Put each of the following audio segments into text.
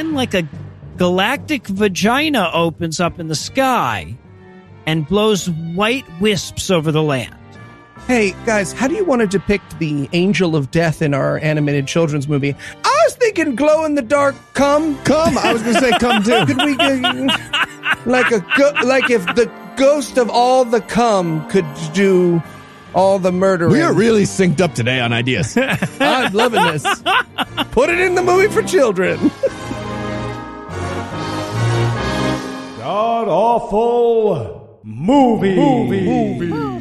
then, like a galactic vagina opens up in the sky and blows white wisps over the land. Hey, guys, how do you want to depict the angel of death in our animated children's movie? I was thinking glow in the dark come Come, I was going to say come too. Could we, uh, like a, go- like if the ghost of all the cum could do all the murdering. We are really synced up today on ideas. I'm loving this. Put it in the movie for children. God awful movie. movie.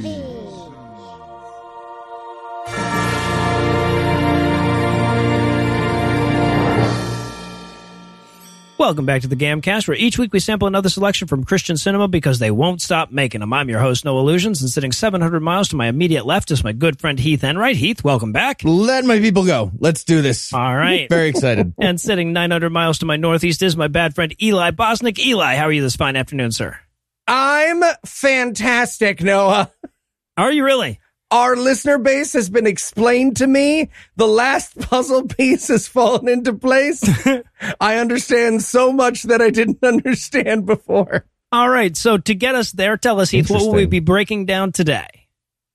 Welcome back to the Gamcast, where each week we sample another selection from Christian cinema because they won't stop making them. I'm your host, Noah Lugeons, and sitting 700 miles to my immediate left is my good friend Heath Enwright. Heath, welcome back. Let my people go. Let's do this. All right. Very excited. and sitting 900 miles to my northeast is my bad friend Eli Bosnick. Eli, how are you this fine afternoon, sir? I'm fantastic, Noah. Are you really? Our listener base has been explained to me. The last puzzle piece has fallen into place. I understand so much that I didn't understand before. All right. So to get us there, tell us, Heath, what will we Interesting. be breaking down today?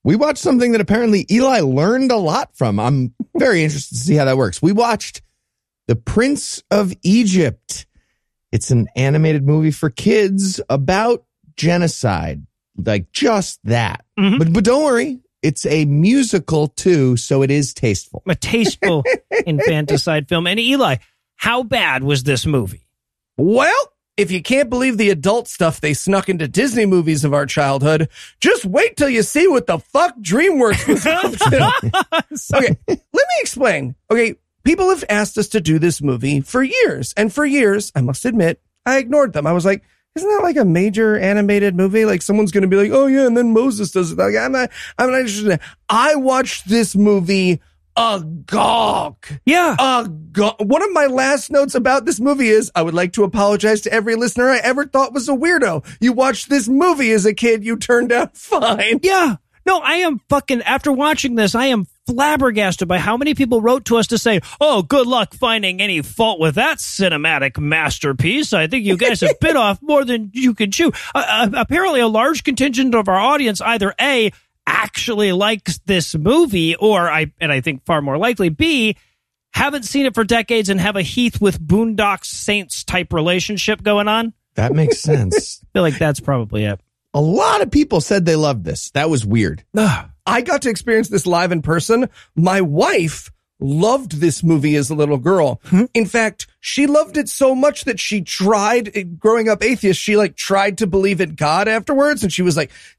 We watched something that apparently Eli learned a lot from. I'm very interested to see how that works. We watched The Prince of Egypt. It's an animated movie for kids about genocide, like just that. Mhm. But but don't worry, it's a musical too, so it is tasteful. A tasteful infanticide film. And Eli, how bad was this movie? Well, if you can't believe the adult stuff they snuck into Disney movies of our childhood, just wait till you see what the fuck DreamWorks was up to. okay, let me explain. Okay, people have asked us to do this movie for years, and for years, I must admit, I ignored them. I was like, isn't that like a major animated movie? Like someone's going to be like, oh yeah, and then Moses does it. Like, I'm not, I'm not interested. In. I watched this movie agog. Yeah. A Agog. One of my last notes about this movie is I would like to apologize to every listener I ever thought was a weirdo. You watched this movie as a kid, you turned out fine. Yeah. No, I am fucking, after watching this, I am flabbergasted by how many people wrote to us to say, oh, good luck finding any fault with that cinematic masterpiece. I think you guys have bit off more than you can chew. Uh, uh, apparently, a large contingent of our audience either A, actually likes this movie, or I, and I think far more likely, B, haven't seen it for decades and have a Heath with Boondocks Saints type relationship going on. That makes sense. I feel like that's probably it. A lot of people said they loved this. That was weird. Ah. I got to experience this live in person. My wife loved this movie as a little girl. Hmm? In fact, she loved it so much that she tried eh, growing up atheist. She like tried to believe in God afterwards. And she was like,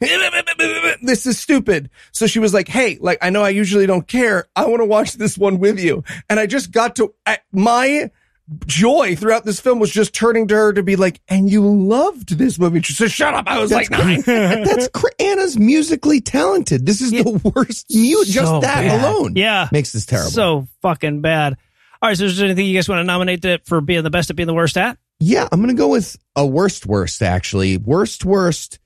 this is stupid. So she was like, Hey, like, I know I usually don't care. I want to watch this one with you. And I just got to I, my joy throughout this film was just turning to her to be like, and you loved this movie. She said, shut up. I was like nine. That's Anna's musically talented. This is the worst mute. Just that bad. alone, Yeah. makes this terrible. So fucking bad. All right, so is there anything you guys want to nominate it for being the best at being the worst at? yeah, I'm gonna go with a worst worst actually. Worst worst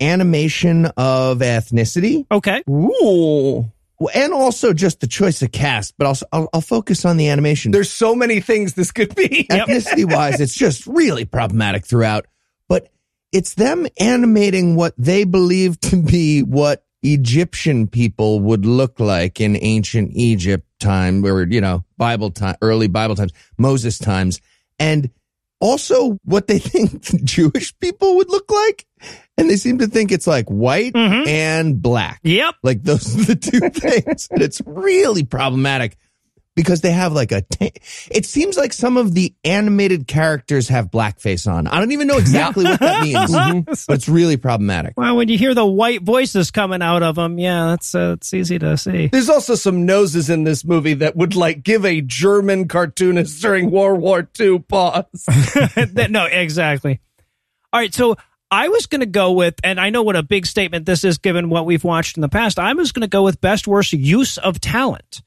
animation of ethnicity, Okay. Ooh. And also just the choice of cast. But also, I'll, I'll focus on the animation. There's so many things this could be. Ethnicity wise, it's just really problematic throughout. But it's them animating what they believe to be what Egyptian people would look like in ancient Egypt time, or you know, Bible time, early Bible times, Moses times, and also what they think Jewish people would look like. And they seem to think it's like white Mhm. and black. Yep. Like those are the two things. And it's really problematic because they have like a, it seems like some of the animated characters have blackface on. I don't even know exactly what that means, but it's really problematic. Well, when you hear the white voices coming out of them, yeah, that's uh, it's easy to see. There's also some noses in this movie that would like give a German cartoonist during World War II pause. No, exactly. All right, so I was going to go with, and I know what a big statement this is given what we've watched in the past. I was going to go with best worst use of talent.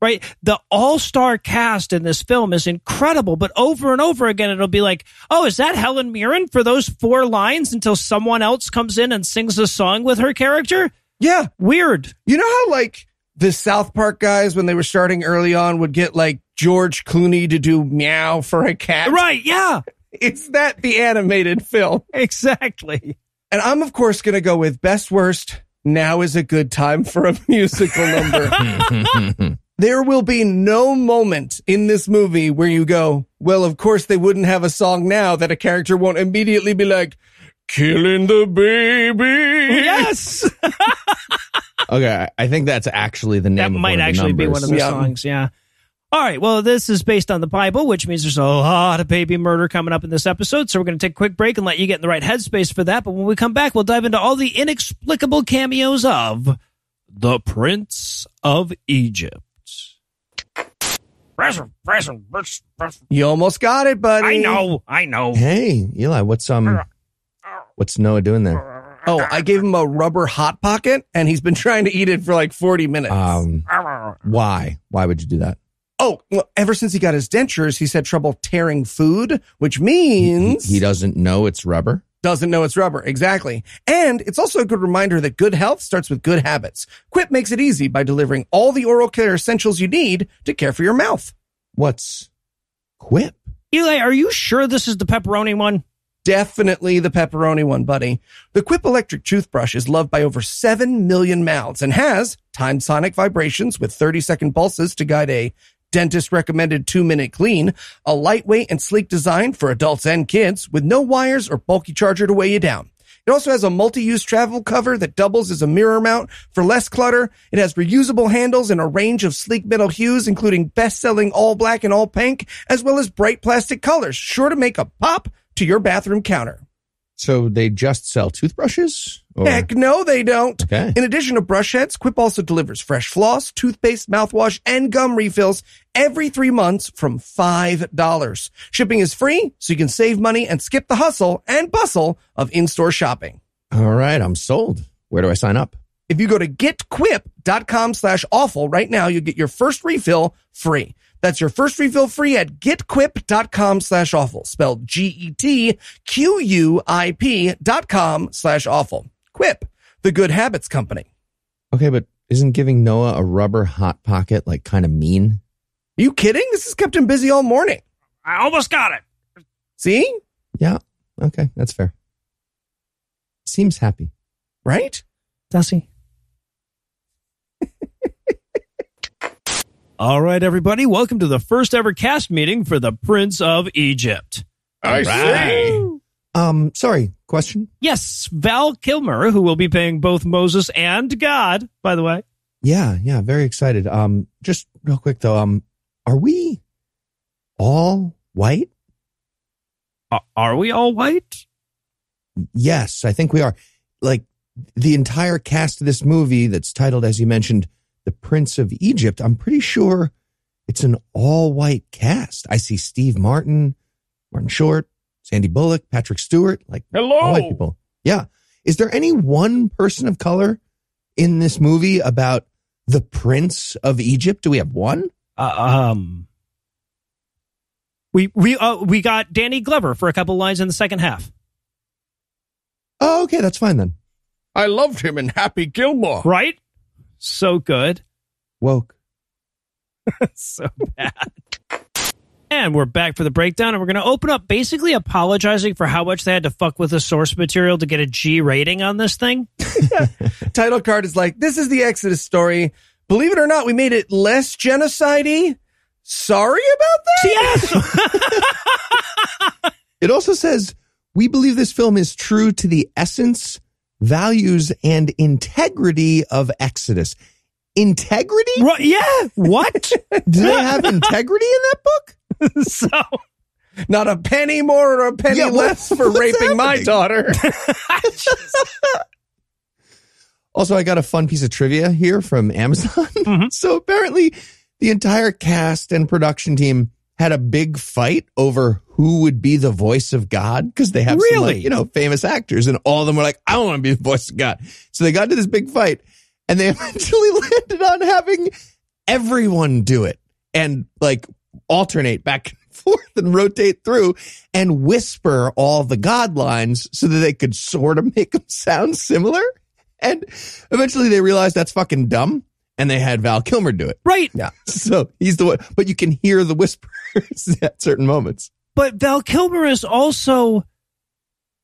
Right? The all star cast in this film is incredible, but over and over again, it'll be like, oh, is that Helen Mirren for those four lines until someone else comes in and sings a song with her character? Yeah. Weird. You know how like the South Park guys, when they were starting early on, would get like George Clooney to do meow for a cat. Right. Yeah. It's that the animated film. Exactly. And I'm, of course, going to go with best worst. Now is a good time for a musical number. there will be no moment in this movie where you go, well, of course they wouldn't have a song now that a character won't immediately be like, killing the baby. Yes. okay, I- I think that's actually the name. that of might one of the actually be one of the Yeah. songs. Yeah. All right. Well, this is based on the Bible, which means there's a lot of baby murder coming up in this episode. So we're going to take a quick break and let you get in the right headspace for that. But when we come back, we'll dive into all the inexplicable cameos of the Prince of Egypt. You almost got it, buddy. I know. I know. Hey, Eli, what's um, what's Noah doing there? Oh, I gave him a rubber hot pocket and he's been trying to eat it for like 40 minutes. Um, why? Why would you do that? Oh, well, ever since he got his dentures, he's had trouble tearing food, which He, means he doesn't know it's rubber. doesn't know it's rubber. Exactly. And it's also a good reminder that good health starts with good habits. Quip makes it easy by delivering all the oral care essentials you need to care for your mouth. What's quip? Eli, are you sure this is the pepperoni one? Definitely the pepperoni one, buddy. The Quip electric toothbrush is loved by over 7 million mouths and has timed sonic vibrations with 30 second pulses to guide a dentist recommended two minute clean, a lightweight and sleek design for adults and kids with no wires or bulky charger to weigh you down. It also has a multi-use travel cover that doubles as a mirror mount for less clutter. It has reusable handles in a range of sleek metal hues, including best-selling all black and all pink, as well as bright plastic colors, sure to make a pop to your bathroom counter. So they just sell toothbrushes? Or- Heck no, they don't. Okay. In addition to brush heads, Quip also delivers fresh floss, toothpaste, mouthwash, and gum refills every three months from $5. Shipping is free, so you can save money and skip the hustle and bustle of in-store shopping. All right, I'm sold. Where do I sign up? If you go to getquip.com slash awful right now, you get your first refill free. That's your first refill free at getquip.com slash awful, spelled G-E-T-Q-U-I-P dot com slash awful. Quip, the good habits company. Okay, but isn't giving Noah a rubber hot pocket like kind of mean? Are you kidding? This has kept him busy all morning. I almost got it. See? Yeah. Okay, that's fair. Seems happy. Right? Does he? All right, everybody. Welcome to the first ever cast meeting for the Prince of Egypt. I see. Um, sorry, question. Yes, Val Kilmer, who will be playing both Moses and God, by the way. Yeah, yeah, very excited. Um, just real quick though, um, are we all white? Are we all white? Yes, I think we are. Like the entire cast of this movie that's titled, as you mentioned, The Prince of Egypt, I'm pretty sure it's an all white cast. I see Steve Martin, Martin Short, Sandy Bullock, Patrick Stewart, like all white people. Yeah. Is there any one person of color in this movie about the Prince of Egypt? Do we have one? Uh, um, we we uh, we got Danny Glover for a couple lines in the second half. Oh, okay, that's fine then. I loved him in Happy Gilmore. Right? So good. Woke. so bad. And we're back for the breakdown, and we're going to open up basically apologizing for how much they had to fuck with the source material to get a G rating on this thing. Title card is like, this is the Exodus story. Believe it or not, we made it less genocide Sorry about that? Yes. It also says, we believe this film is true to the essence, values, and integrity of Exodus. Integrity? Right, yeah. What? Do they have integrity in that book? so Not a penny more or a penny Yeah, what- less for what's raping my happening? daughter. Also, I got a fun piece of trivia here from Amazon. Mhm. so apparently, the entire cast and production team had a big fight over who would be the voice of God because they have some, Really? like, you know, famous actors, and all of them were like, "I want to be the voice of God." So they got into this big fight, and they eventually landed on having everyone do it and like alternate back and forth and rotate through and whisper all the God lines so that they could sort of make them sound similar. And eventually they realized that's fucking dumb. and they had Val Kilmer do it. Right. Yeah. So he's the one, but you can hear the whispers at certain moments. But Val Kilmer is also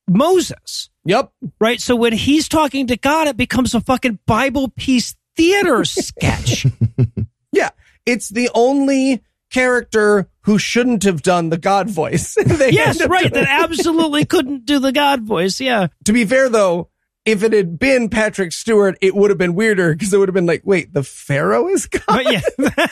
Moses, Yep. right? So when he's talking to God, it becomes a fucking Bible piece theater sketch. Yeah. It's the only character who shouldn't have done the God voice. They yes, right. That absolutely couldn't do the God voice. Yeah. to be fair though, if it had been Patrick Stewart, it would have been weirder because it would have been like, wait, the Pharaoh is God? But yeah.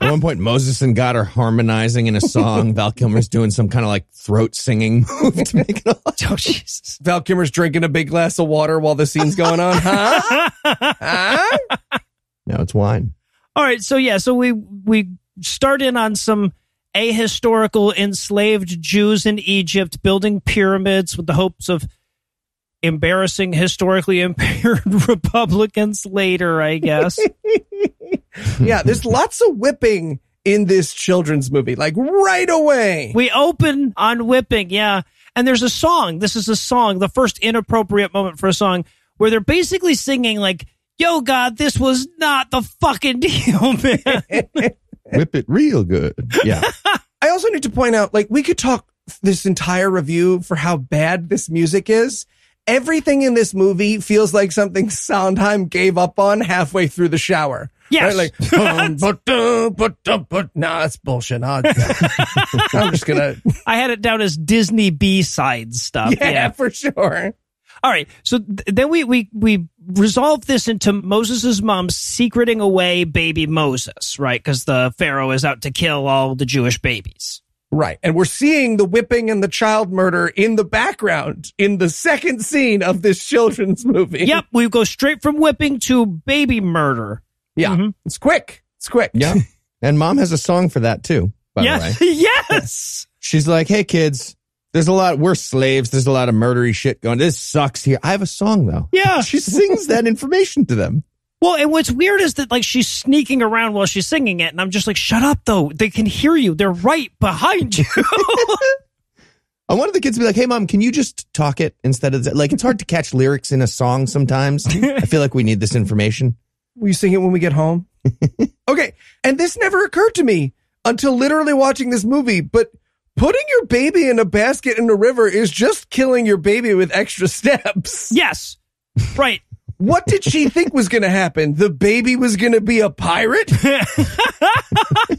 At one point, Moses and God are harmonizing in a song. Val Kilmer's doing some kind of like throat singing move to make it all. oh, Jesus. Val Kilmer's drinking a big glass of water while the scene's going on. Huh? huh? No, it's wine. All right, so yeah, so we we start in on some ahistorical enslaved Jews in Egypt building pyramids with the hopes of embarrassing historically impaired Republicans later, I guess. Yeah, there's lots of whipping in this children's movie, like right away. we open on whipping, yeah. And there's a song. This is a song, the first inappropriate moment for a song where they're basically singing like, "Yo God, this was not the fucking deal, man." Whip it real good. Yeah. I also need to point out, like, we could talk this entire review for how bad this music is. Everything in this movie feels like something Sondheim gave up on halfway through the shower. Yes. Right? Like, um, but, uh, but, uh, but, nah, that's bullshit. I'll- I'm just gonna, I had it down as Disney B-side stuff. yeah, for sure. All right. So th- then we we we resolve this into Moses's mom secreting away baby Moses, right? Because the Pharaoh is out to kill all the Jewish babies. Right. And we're seeing the whipping and the child murder in the background in the second scene of this children's movie. Yep. We go straight from whipping to baby murder. Yeah. Mhm. It's quick. It's quick. Yeah. And mom has a song for that too, by the way. Yes. yes. She's like, hey, kids, there's a lot, we're slaves. There's a lot of murdery shit going. This sucks here. I have a song though. Yeah. She sings that information to them. Well, and what's weird is that like she's sneaking around while she's singing it, and I'm just like, shut up, though. They can hear you. They're right behind you. I wanted the kids to be like, hey, mom, can you just talk it instead of, like, it's hard to catch lyrics in a song sometimes. I feel like we need this information. Will you sing it when we get home? okay. And this never occurred to me until literally watching this movie, but putting your baby in a basket in a river is just killing your baby with extra steps. yes. Right. What did she think was going to happen? The baby was going to be a pirate? I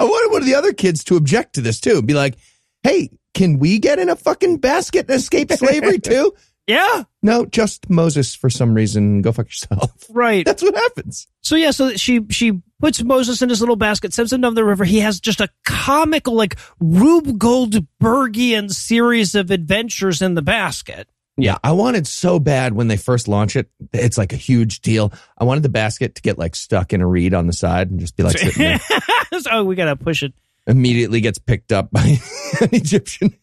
wanted one of the other kids to object to this too. Be like, hey, can we get in a fucking basket and escape slavery too? Yeah. No, just Moses for some reason. Go fuck yourself. Right. That's what happens. So yeah, so she she puts Moses in his little basket, sends him down the river. He has just a comical, like Rube Goldbergian series of adventures in the basket. Yeah, I wanted so bad when they first launch it. It's like a huge deal. I wanted the basket to get like stuck in a reed on the side and just be like sitting there. oh, we gotta push it. Immediately gets picked up by an Egyptian.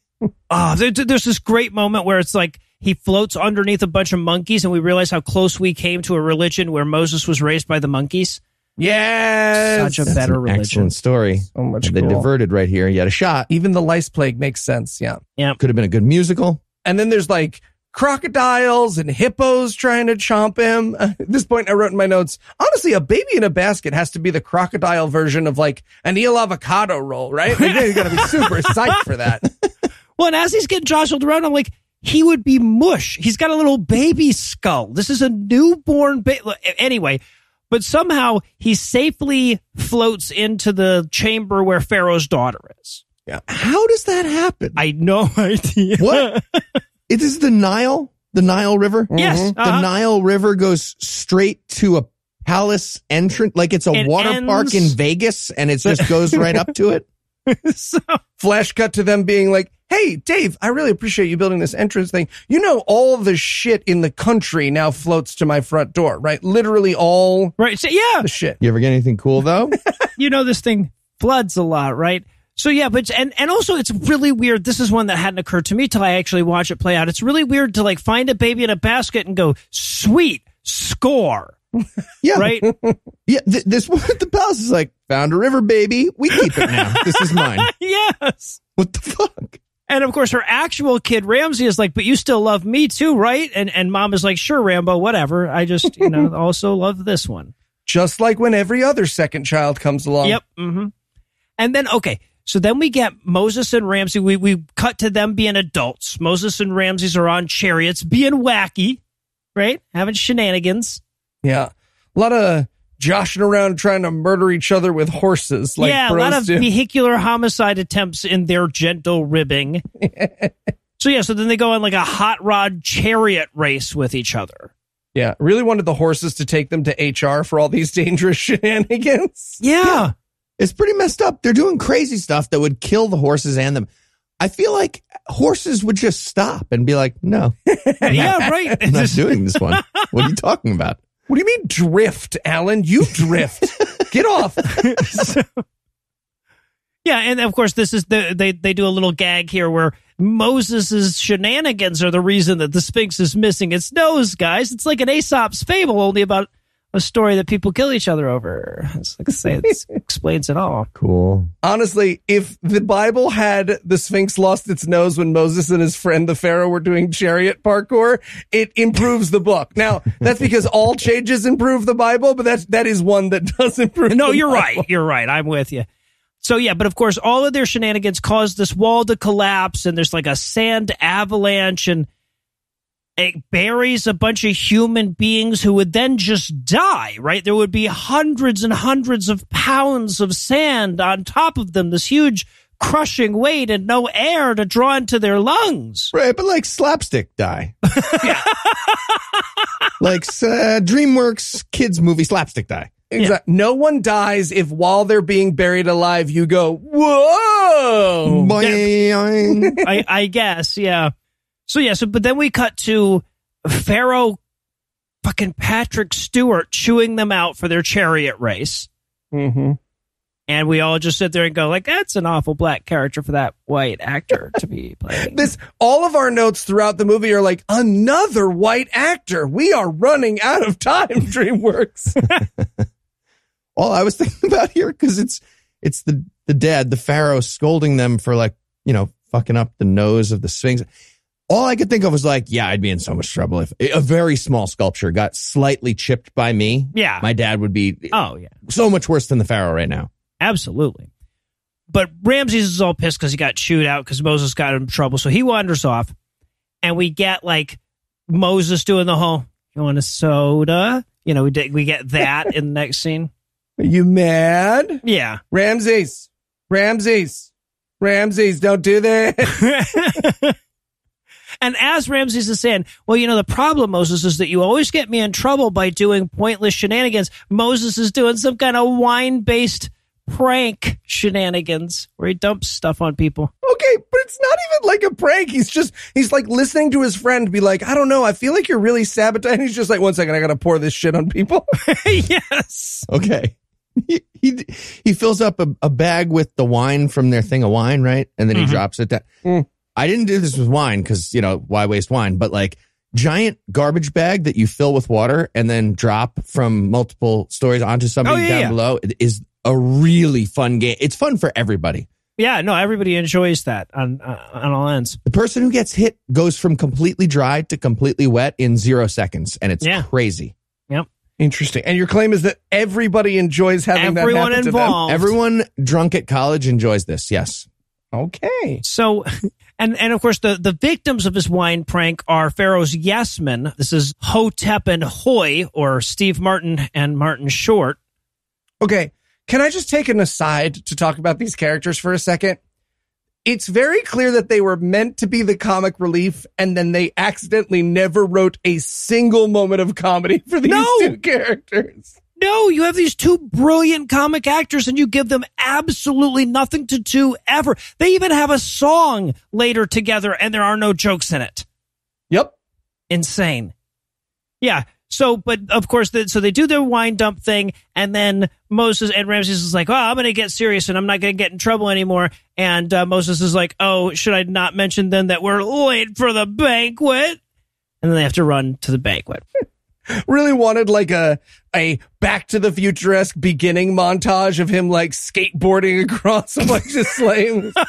Ah, there, there's this great moment where it's like he floats underneath a bunch of monkeys, and we realize how close we came to a religion where Moses was raised by the monkeys. Yes. Such a That's better an religion. excellent story. So much They cool. diverted right here. You had a shot. Even the lice plague makes sense. Yeah. Yeah. Could have been a good musical. And then there's like crocodiles and hippos trying to chomp him. At this point, I wrote in my notes, honestly, a baby in a basket has to be the crocodile version of like an eel avocado roll, right? Like, you gotta be super psyched for that. Well, and as he's getting jostled around, I'm like, he would be mush. He's got a little baby skull. This is a newborn baby. Anyway, but somehow he safely floats into the chamber where Pharaoh's daughter is. Yeah. How does that happen? I no idea. What? It is the Nile, the Nile River. Yes. The uh-huh. Nile River goes straight to a palace entrance, like it's a It water park in Vegas, and it just goes right up to it. So- Flash cut to them being like, Hey, Dave, I really appreciate you building this entrance thing. You know, all the shit in the country now floats to my front door, right? Literally all right. So yeah, the shit. You ever get anything cool though? you know this thing floods a lot, right? So yeah, but and and also it's really weird. This is one that hadn't occurred to me till I actually watch it play out. It's really weird to like find a baby in a basket and go sweet score, Yeah, right? Yeah, th- this one at the palace is like found a river, baby. We keep it now. this is mine. yes. What the fuck? And of course, her actual kid Ramses is like, "But you still love me too, right?" And and mom is like, "Sure, Rambo, whatever. I just you know also love this one." Just like when every other second child comes along. Yep. hmm And then, okay. So then we get Moses and Ramses. We, we cut to them being adults. Moses and Ramses are on chariots being wacky, right? Having shenanigans. Yeah. A lot of joshing around trying to murder each other with horses like yeah, a lot of do. vehicular homicide attempts in their gentle ribbing. so yeah, so then they go on like a hot rod chariot race with each other. yeah. Really wanted the horses to take them to HR for all these dangerous shenanigans. Yeah. It's pretty messed up. They're doing crazy stuff that would kill the horses and them. I feel like horses would just stop and be like, no, Yeah, right. I'm not doing this one. What are you talking about? What do you mean drift, Alan? You drift. Get off. Yeah, and of course, this is the they they do a little gag here where Moses's shenanigans are the reason that the Sphinx is missing its nose, guys. It's like an Aesop's fable, only about a story that people kill each other over. It's like I say, it explains it all. Cool. Honestly, if the Bible had the Sphinx lost its nose when Moses and his friend the Pharaoh were doing chariot parkour, it improves the book. Now, that's because all changes improve the Bible, but that's that is one that does improve. No, the you're Bible. right. You're right. I'm with you. So yeah, but of course, all of their shenanigans caused this wall to collapse, and there's like a sand avalanche, and it buries a bunch of human beings who would then just die. Right? There would be hundreds and hundreds of pounds of sand on top of them. This huge crushing weight and no air to draw into their lungs. Right, but like slapstick die. like uh, DreamWorks kids movie slapstick die. Exactly. No one dies if while they're being buried alive, you go, whoa. Boing. I, I guess, yeah. So yeah, so but then we cut to Pharaoh fucking Patrick Stewart chewing them out for their chariot race. Mm-hmm. And we all just sit there and go, like, that's an awful black character for that white actor to be playing. This, all of our notes throughout the movie are like, another white actor. We are running out of time, DreamWorks. all I was thinking about here because it's it's the the dad, the pharaoh, scolding them for like you know fucking up the nose of the Sphinx. All I could think of was like, yeah, I'd be in so much trouble if a very small sculpture got slightly chipped by me. Yeah. my dad would be oh, yeah, so much worse than the pharaoh right now. absolutely. But Ramses is all pissed because he got chewed out because Moses got him in trouble. So he wanders off, and we get like Moses doing the whole, you want a soda? You know, we, did, we get that in the next scene. Are you mad? Yeah. Ramses, Ramses, Ramses, don't do that. and as Ramses is saying, well, you know, the problem, Moses, is that you always get me in trouble by doing pointless shenanigans. Moses is doing some kind of wine based prank shenanigans where he dumps stuff on people. okay, but it's not even like a prank. He's just, he's like listening to his friend be like, I don't know. I feel like you're really sabotaging. He's just like, one second, I got to pour this shit on people. yes. Okay. He, he he fills up a, a bag with the wine from their thing of wine, right? And then he Mhm. drops it down. Mm. I didn't do this with wine because you know why waste wine? But like giant garbage bag that you fill with water and then drop from multiple stories onto somebody Oh, yeah, down yeah. below it is a really fun game. It's fun for everybody. Yeah, no, everybody enjoys that on uh, on all ends. The person who gets hit goes from completely dry to completely wet in zero seconds, and it's Yeah. crazy. Yep. Interesting. And your claim is that everybody enjoys having Everyone that happen involved. Everyone drunk at college enjoys this. Yes. Okay. So, and and of course, the the victims of his wine prank are Pharaoh's yes men. This is Hotep and Huy, or Steve Martin and Martin Short. Okay. Can I just take an aside to talk about these characters for a second? It's very clear that they were meant to be the comic relief, and then they accidentally never wrote a single moment of comedy for these No! two characters. No, you have these two brilliant comic actors and you give them absolutely nothing to do ever. They even have a song later together and there are no jokes in it. Yep. Insane. Yeah. So, but of course, the, so they do their wine dump thing, and then Moses and Ramses is like, "Oh, I'm going to get serious, and I'm not going to get in trouble anymore." And uh, Moses is like, "Oh, should I not mention then that we're late for the banquet?" And then they have to run to the banquet. Really wanted like a a Back to the Future esque beginning montage of him like skateboarding across a bunch of slaves.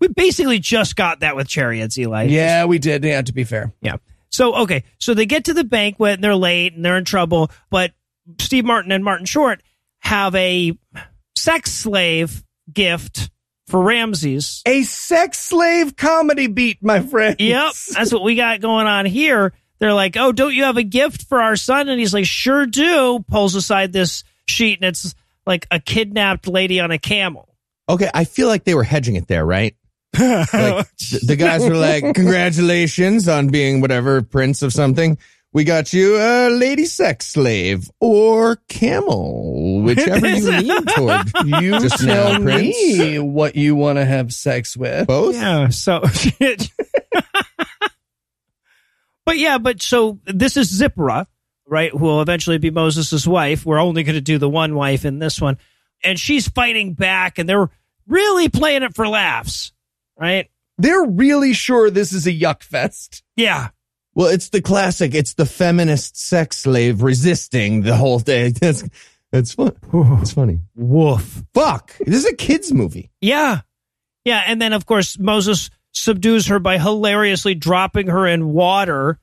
We basically just got that with chariots, Eli. yeah, we did. Yeah, to be fair. Yeah. So okay, so they get to the banquet and they're late and they're in trouble, but Steve Martin and Martin Short have a sex slave gift for Ramses. A sex slave comedy beat, my friend. Yep, that's what we got going on here. They're like, "Oh, don't you have a gift for our son?" And he's like, "Sure do." Pulls aside this sheet, and it's like a kidnapped lady on a camel. Okay, I feel like they were hedging it there, right? Like th- the guys were like, "Congratulations on being whatever prince of something. We got you a lady sex slave or camel, whichever you lean toward." You Just tell now, Prince. me what you want to have sex with. Both. Yeah. So, but yeah, but so this is Zipporah, right? Who will eventually be Moses' wife. We're only going to do the one wife in this one. And she's fighting back and they're really playing it for laughs, right? They're really sure this is a yuck fest. Yeah. Well, it's the classic. It's the feminist sex slave resisting the whole thing. That's that's fun. It's funny. Woof. Fuck. This is a kids movie. Yeah. Yeah. And then, of course, Moses subdues her by hilariously dropping her in water.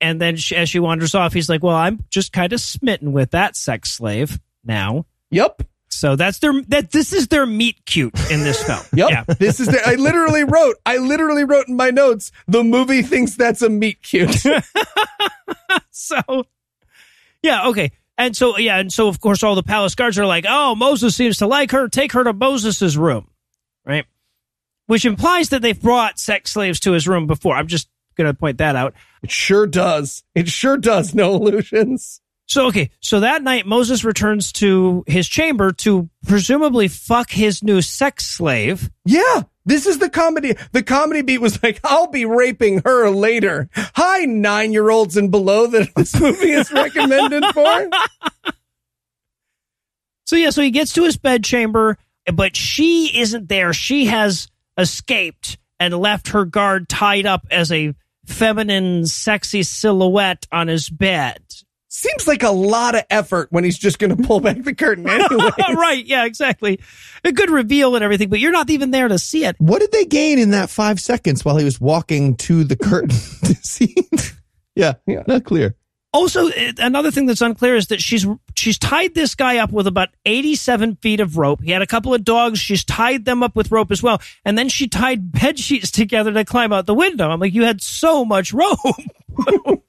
And then she, as she wanders off, he's like, Well, I'm just kind of smitten with that sex slave now. Yep. So that's their that this is their meet cute in this film. Yep. Yeah. This is I literally wrote, I literally wrote in my notes, the movie thinks that's a meat cute. So yeah, okay. And so yeah, and so of course all the palace guards are like, "Oh, Moses seems to like her. Take her to Moses's room." Right? Which implies that they've brought sex slaves to his room before. I'm just going to point that out. it sure does. It sure does. No illusions. So okay, so that night Moses returns to his chamber to presumably fuck his new sex slave. Yeah. This is the comedy. The comedy beat was like, I'll be raping her later. Hi, nine year olds and below that this movie is recommended for. So yeah, so he gets to his bedchamber, but she isn't there. She has escaped and left her guard tied up as a feminine, sexy silhouette on his bed. Seems like a lot of effort when he's just going to pull back the curtain anyway. right, yeah, exactly. A good reveal and everything, but you're not even there to see it. What did they gain in that five seconds while he was walking to the curtain to see? yeah, Yeah. not clear. Also, another thing that's unclear is that she's she's tied this guy up with about 87 feet of rope. He had a couple of dogs. She's tied them up with rope as well, and then she tied bed sheets together to climb out the window. I'm like, you had so much rope.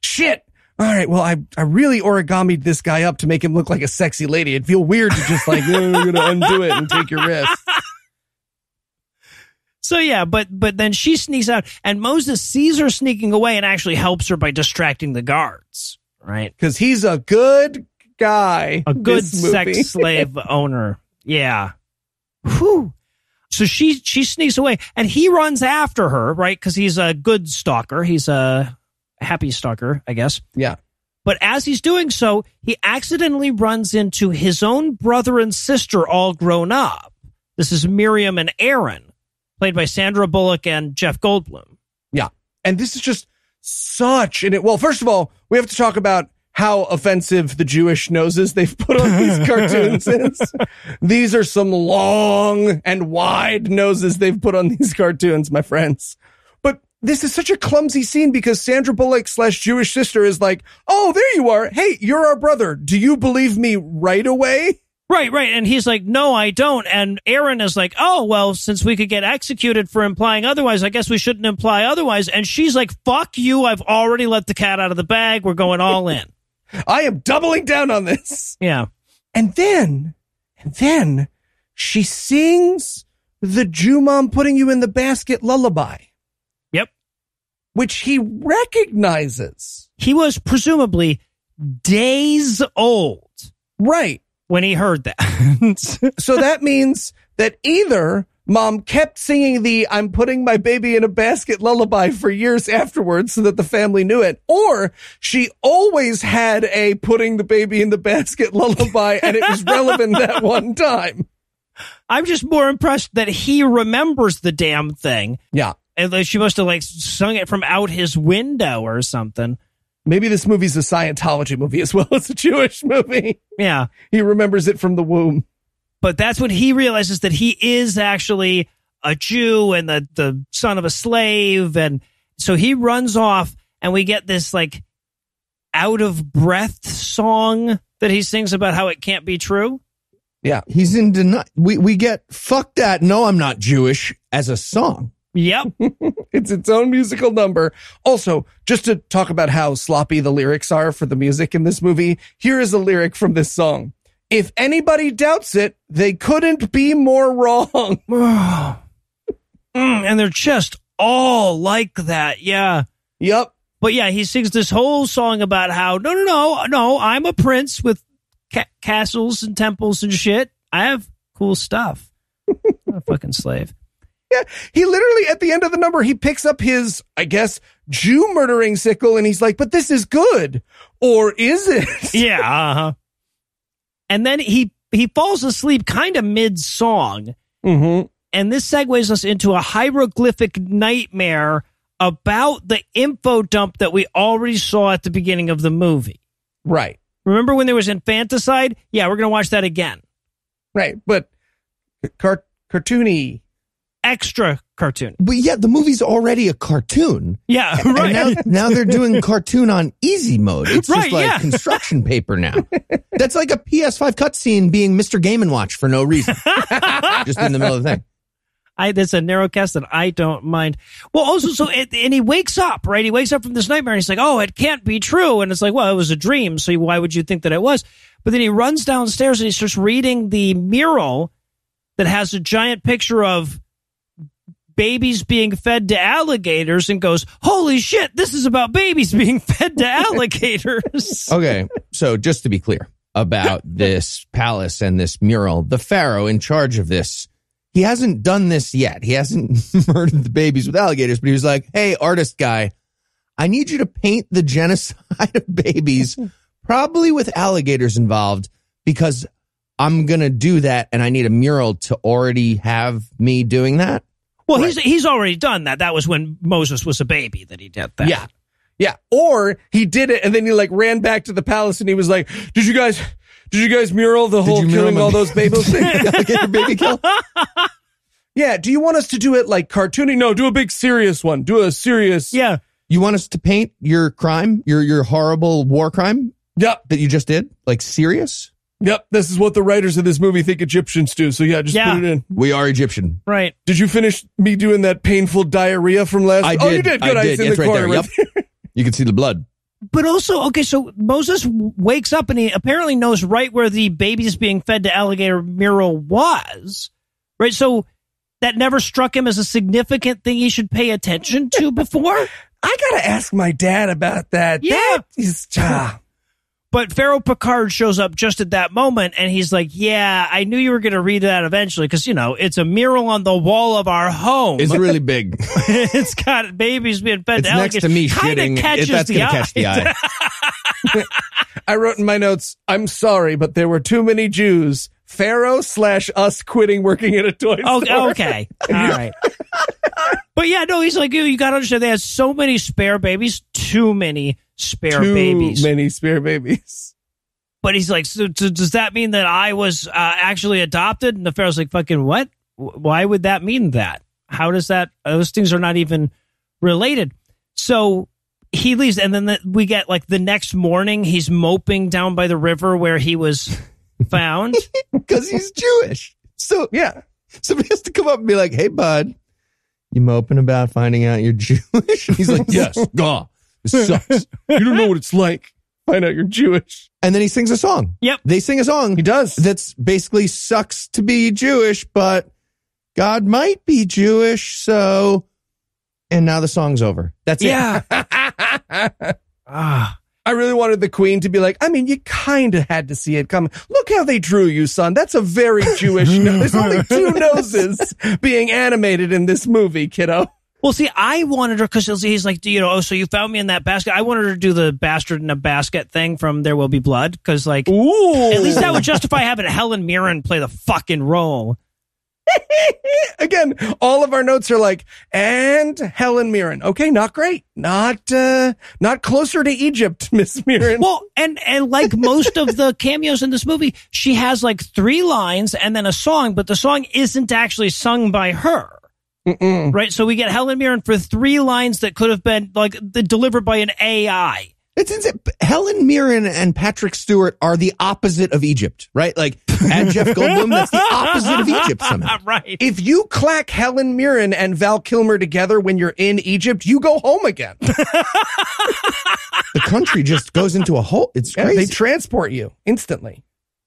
Shit. All right. Well, I, I really origamied this guy up to make him look like a sexy lady. It'd feel weird to just like, oh, I'm to undo it and take your wrist. So yeah, but but then she sneaks out, and Moses sees her sneaking away and actually helps her by distracting the guards. Right, Cause he's a good guy. a good sex slave owner. Yeah. Whew. So she she sneaks away, and he runs after her. Right, because he's a good stalker. He's a happy stalker, I guess. Yeah. But as he's doing so, he accidentally runs into his own brother and sister, all grown up. This is Miriam and Aaron, played by Sandra Bullock and Jeff Goldblum. Yeah. And this is just such an, it. well, first of all, we have to talk about how offensive the Jewish noses they've put on these cartoons is. These are some long and wide noses they've put on these cartoons, my friends. But this is such a clumsy scene because Sandra Bullock slash Jewish sister is like, Oh, there you are. Hey, you're our brother. Do you believe me right away? Right, right. And he's like, no, I don't. And Aaron is like, oh, well, since we could get executed for implying otherwise, I guess we shouldn't imply otherwise. And she's like, fuck you. I've already let the cat out of the bag. We're going all in. I am doubling down on this. Yeah. And then, and then she sings the Jew mom putting you in the basket lullaby, Yep. which he recognizes. He was presumably days old Right. When he heard that. So that means that either mom kept singing the I'm putting my baby in a basket lullaby for years afterwards so that the family knew it, or she always had a putting the baby in the basket lullaby and it was relevant that one time. I'm just more impressed that he remembers the damn thing. Yeah. And she must have like sung it from out his window or something. Maybe this movie's a Scientology movie as well as a Jewish movie. Yeah. He remembers it from the womb. but that's when he realizes that he is actually a Jew and the, the son of a slave. And so he runs off and we get this like out of breath song that he sings about how it can't be true. Yeah. He's in denial. We we get fuck that. No, I'm not Jewish as a song. Yep. It's its own musical number. Also, just to talk about how sloppy the lyrics are for the music in this movie, here is a lyric from this song. If anybody doubts it, they couldn't be more wrong. Mm, and they're just all like that. Yeah. Yep. But yeah, he sings this whole song about how no, no, no, no, I'm a prince with ca- castles and temples and shit. I have cool stuff. I'm a fucking slave. Yeah. He literally, at the end of the number, he picks up his, I guess, Jew murdering sickle and he's like, but this is good. Or is it? Yeah. Uh-huh. And then he he falls asleep kind of mid song, Mm-hmm. and this segues us into a hieroglyphic nightmare about the info dump that we already saw at the beginning of the movie. Right. Remember when there was infanticide? Yeah, we're gonna watch that again. Right. But car- cartoony. Extra cartoon. But yeah, the movie's already a cartoon. Yeah, right. now, now they're doing cartoon on easy mode. It's Right, just like yeah. construction paper now. That's like a PS5 cutscene being Mr. Game and Watch for no reason. just in the middle of the thing. I that's a narrow cast that I don't mind. Well, also, so it, and he wakes up, right? He wakes up from this nightmare, and he's like, "Oh, it can't be true." And it's like, "Well, it was a dream, so why would you think that it was?" But then he runs downstairs and he starts reading the mural that has a giant picture of babies being fed to alligators, and goes, "Holy shit! This is about babies being fed to alligators." Okay, so just to be clear about this palace and this mural, the pharaoh in charge of this, he hasn't done this yet. He hasn't murdered the babies with alligators, but he was like, "Hey, artist guy, I need you to paint the genocide of babies, probably with alligators involved, because I'm gonna do that, and I need a mural to already have me doing that." Well, he's he's already done that. That was when Moses was a baby that he did that. Yeah. Yeah. Or he did it and then he like ran back to the palace and he was like, did you guys, did you guys mural the whole you killing all those babies thing? alligator baby kill. yeah. Do you want us to do it like cartoony? No, do a big serious one. Do a serious. Yeah. You want us to paint your crime, your your horrible war crime Yep. that you just did? Like serious? Yep. This is what the writers of this movie think Egyptians do. So yeah, just Yeah. put it in. We are Egyptian. Right. Did you finish me doing that painful diarrhea from last? I Oh, you did. did. Good. I it's did. in It's the right corner. there. Yep. You can see the blood. But also, okay, so Moses wakes up and he apparently knows right where the babies being fed to alligator mural was. Right. So that never struck him as a significant thing he should pay attention to before. I gotta ask my dad about that. Yeah. That is. ah. But Pharaoh Picard shows up just at that moment and he's like, Yeah, I knew you were going to read that eventually because, you know, it's a mural on the wall of our home. It's really big. it's got babies being fed It's to next to me shitting. It- that's gonna catch the eye. I wrote in my notes, I'm sorry, but there were too many Jews. Pharaoh slash us quitting working at a toy Oh, store. okay. All right. but yeah, no, he's like, you, you got to understand, they have so many spare babies, too many spare Too babies. many spare babies. But he's like, so, so does that mean that I was uh, actually adopted? And the Pharaoh's like, fucking what? Why would that mean that? How does that? Those things are not even related. So he leaves, and then the, we get like the next morning, he's moping down by the river where he was found. Because he's Jewish. So Yeah. somebody has to come up and be like, hey, bud, you moping about finding out you're Jewish? And he's like, yes, gah. This sucks. You don't know what it's like. Find out you're Jewish. And then he sings a song. Yep. They sing a song He does. that's basically sucks to be Jewish, but God might be Jewish. So, and now the song's over. That's it. yeah. ah. I really wanted the queen to be like, I mean, you kind of had to see it coming. Look how they drew you, son. That's a very Jewish nose. There's only two noses being animated in this movie, kiddo. Well, see, I wanted her because he's like, you know, oh, so you found me in that basket. I wanted her to do the bastard in a basket thing from There Will Be Blood because, like, Ooh. at least that would justify having Helen Mirren play the fucking role. Again, all of our notes are like, and Helen Mirren. Okay, not great. Not, uh, not closer to Egypt, Miss Mirren. Well, and and like most of the cameos in this movie, she has like three lines and then a song, but the song isn't actually sung by her. Mm-mm. Right, so we get Helen Mirren for three lines that could have been like the, delivered by an AI. It's insane. Helen Mirren and Patrick Stewart are the opposite of Egypt, right? Like, and Jeff Goldblum, that's the opposite of Egypt somehow. right. If you clack Helen Mirren and Val Kilmer together when you're in Egypt, you go home again. The country just goes into a hole. It's Yeah, they transport you instantly.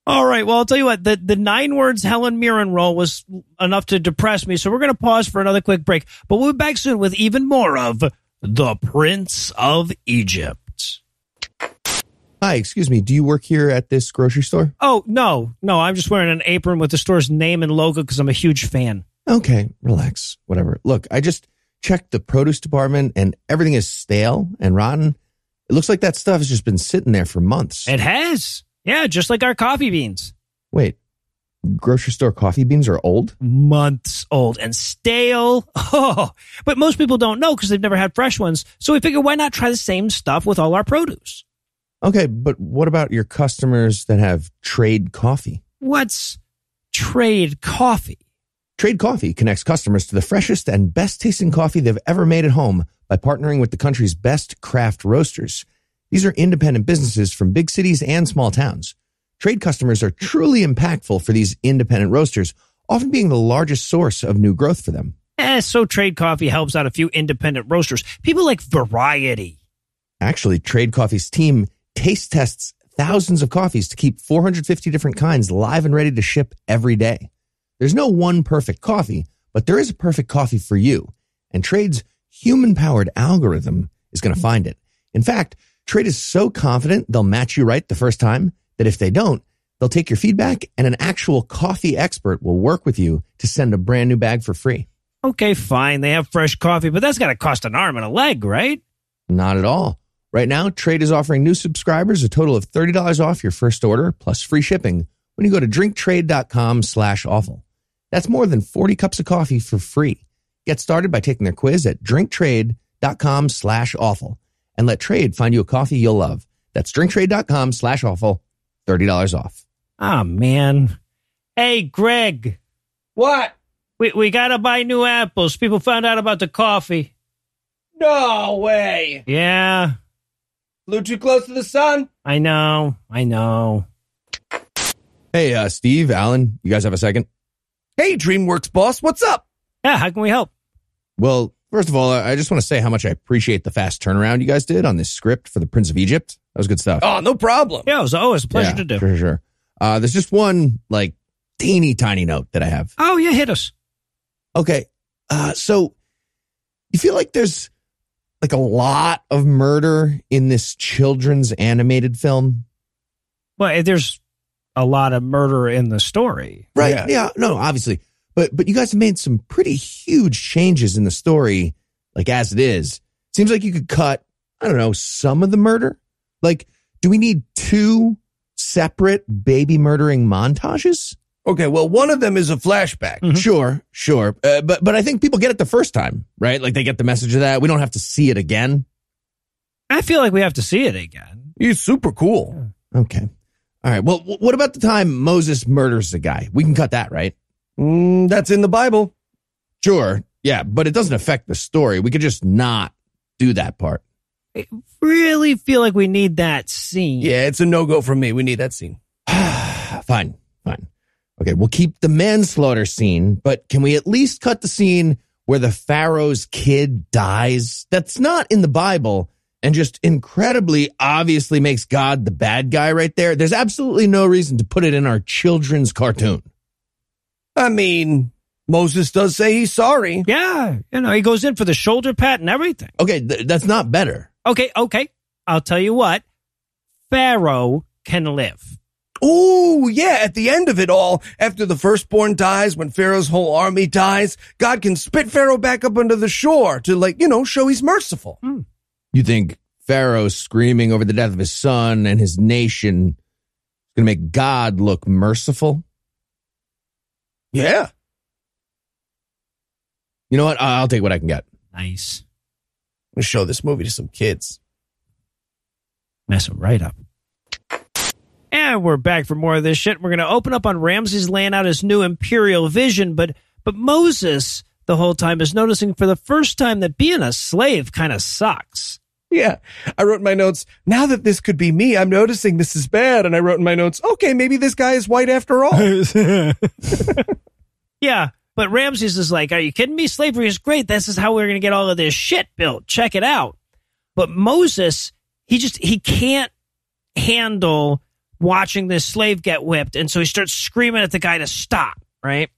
All right. Well, I'll tell you what. The the nine words Helen Mirren role was enough to depress me. So we're going to pause for another quick break. But we'll be back soon with even more of the Prince of Egypt. Hi, excuse me. Do you work here at this grocery store? Oh no, no! I'm just wearing an apron with the store's name and logo because I'm a huge fan. Okay, relax. Whatever. Look, I just checked the produce department and everything is stale and rotten. It looks like that stuff has just been sitting there for months. It has, yeah, just like our coffee beans, Wait, grocery store coffee beans are old? months old and stale. Oh, but most people don't know because they've never had fresh ones. So we figured, why not try the same stuff with all our produce? Okay, but what about your customers that have trade coffee? What's trade coffee? Trade Coffee connects customers to the freshest and best tasting coffee they've ever made at home by partnering with the country's best craft roasters. These are independent businesses from big cities and small towns. Trade customers are truly impactful for these independent roasters, often being the largest source of new growth for them. Eh, so Trade Coffee helps out a few independent roasters. People like variety. Actually, Trade Coffee's team taste tests thousands of coffees to keep 450 different kinds live and ready to ship every day. There's no one perfect coffee, but there is a perfect coffee for you. And Trade's human powered algorithm is going to find it. In fact, Trade is so confident they'll match you right the first time that if they don't, they'll take your feedback and an actual coffee expert will work with you to send a brand new bag for free. Okay, fine. They have fresh coffee, but that's got to cost an arm and a leg, right? Not at all. Right now, Trade is offering new subscribers a total of $30 off your first order plus free shipping when you go to drinktrade.com slash awful. That's more than 40 cups of coffee for free. Get started by taking their quiz at drinktrade.com slash awful and let Trade find you a coffee you'll love. That's drinktrade.com slash awful, $30 off. Ah, man. Hey, Greg, What? we, we got to buy new apples. People found out about the coffee. No way. Yeah, Flew too close to the sun. I know. I know. Hey, uh, Steve, Alan, you guys have a second? Hey, DreamWorks boss, what's up? Yeah, how can we help? Well, first of all, I just want to say how much I appreciate the fast turnaround you guys did on this script for the Prince of Egypt. That was good stuff. Oh, no problem. Yeah, it was always a pleasure Yeah, to do. For sure. Uh, there's just one like teeny tiny note that I have. Oh, yeah, hit us. Okay. Uh, so you feel like there's like a lot of murder in this children's animated film? Well, there's a lot of murder in the story. Right. Yeah. Yeah. no, obviously. But but you guys have made some pretty huge changes in the story, like as it is. Seems like you could cut, I don't know, some of the murder. Like, do we need two separate baby murdering montages? Okay, well, one of them is a flashback. Mhm. Sure, sure. Uh, but but I think people get it the first time, right? Like they get the message of that. We don't have to see it again. I feel like we have to see it again. He's super cool. Okay. All right. Well, what about the time Moses murders the guy? We can cut that, right? Mm, that's in the Bible. Sure. Yeah, but it doesn't affect the story. We could just not do that part. I really feel like we need that scene. Yeah, it's a no go from me. We need that scene. fine, fine. Okay, we'll keep the manslaughter scene, but can we at least cut the scene where the Pharaoh's kid dies? That's not in the Bible and just incredibly obviously makes God the bad guy right there. There's absolutely no reason to put it in our children's cartoon. I mean, Moses does say he's sorry. Yeah, you know, he goes in for the shoulder pat and everything. Okay, th- that's not better. Okay, okay. I'll tell you what. Pharaoh can live. Oh, yeah. At the end of it all, after the firstborn dies, when Pharaoh's whole army dies, God can spit Pharaoh back up under the shore to, like, you know, show he's merciful. Hmm. You think Pharaoh screaming over the death of his son and his nation is going to make God look merciful? Yeah. You know what? I- I'll take what I can get. Nice. I'm going to show this movie to some kids. Mess him right up. And we're back for more of this shit. We're going to open up on Ramses laying out his new imperial vision, but but Moses the whole time is noticing for the first time that being a slave kind of sucks. Yeah. I wrote in my notes, now that this could be me, I'm noticing this is bad. And I wrote in my notes, okay, maybe this guy is white after all. yeah. But Ramses is like, are you kidding me? Slavery is great. This is how we're going to get all of this shit built. Check it out. But Moses, he just, he can't handle watching this slave get whipped. And so he starts screaming at the guy to stop, right?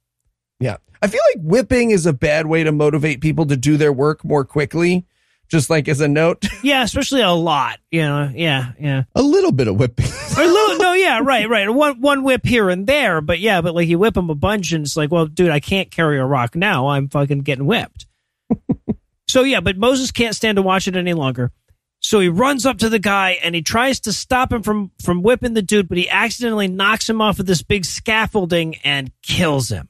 Yeah. I feel like whipping is a bad way to motivate people to do their work more quickly. Just like as a note. Yeah, especially a lot, you know. Yeah, yeah. A little bit of whipping. a little, no, yeah, right, right. One one whip here and there, but yeah, but like you whip him a bunch and it's like, well, dude, I can't carry a rock now. I'm fucking getting whipped. so yeah, but Moses can't stand to watch it any longer. So he runs up to the guy and he tries to stop him from from whipping the dude, but he accidentally knocks him off of this big scaffolding and kills him.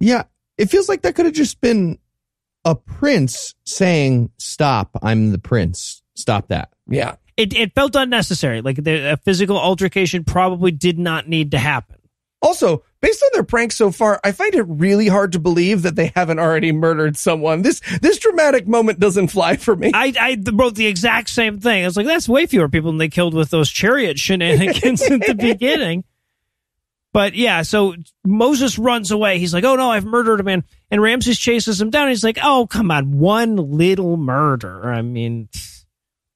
Yeah, it feels like that could have just been a prince saying, "Stop! I'm the prince. Stop that." Yeah, it it felt unnecessary. Like the, a physical altercation probably did not need to happen. Also, based on their pranks so far, I find it really hard to believe that they haven't already murdered someone. This this dramatic moment doesn't fly for me. I, I wrote the exact same thing. I was like, that's way fewer people than they killed with those chariot shenanigans at the beginning. But yeah, so Moses runs away. He's like, "Oh no, I've murdered a man." And Ramses chases him down. He's like, "Oh come on, one little murder." I mean,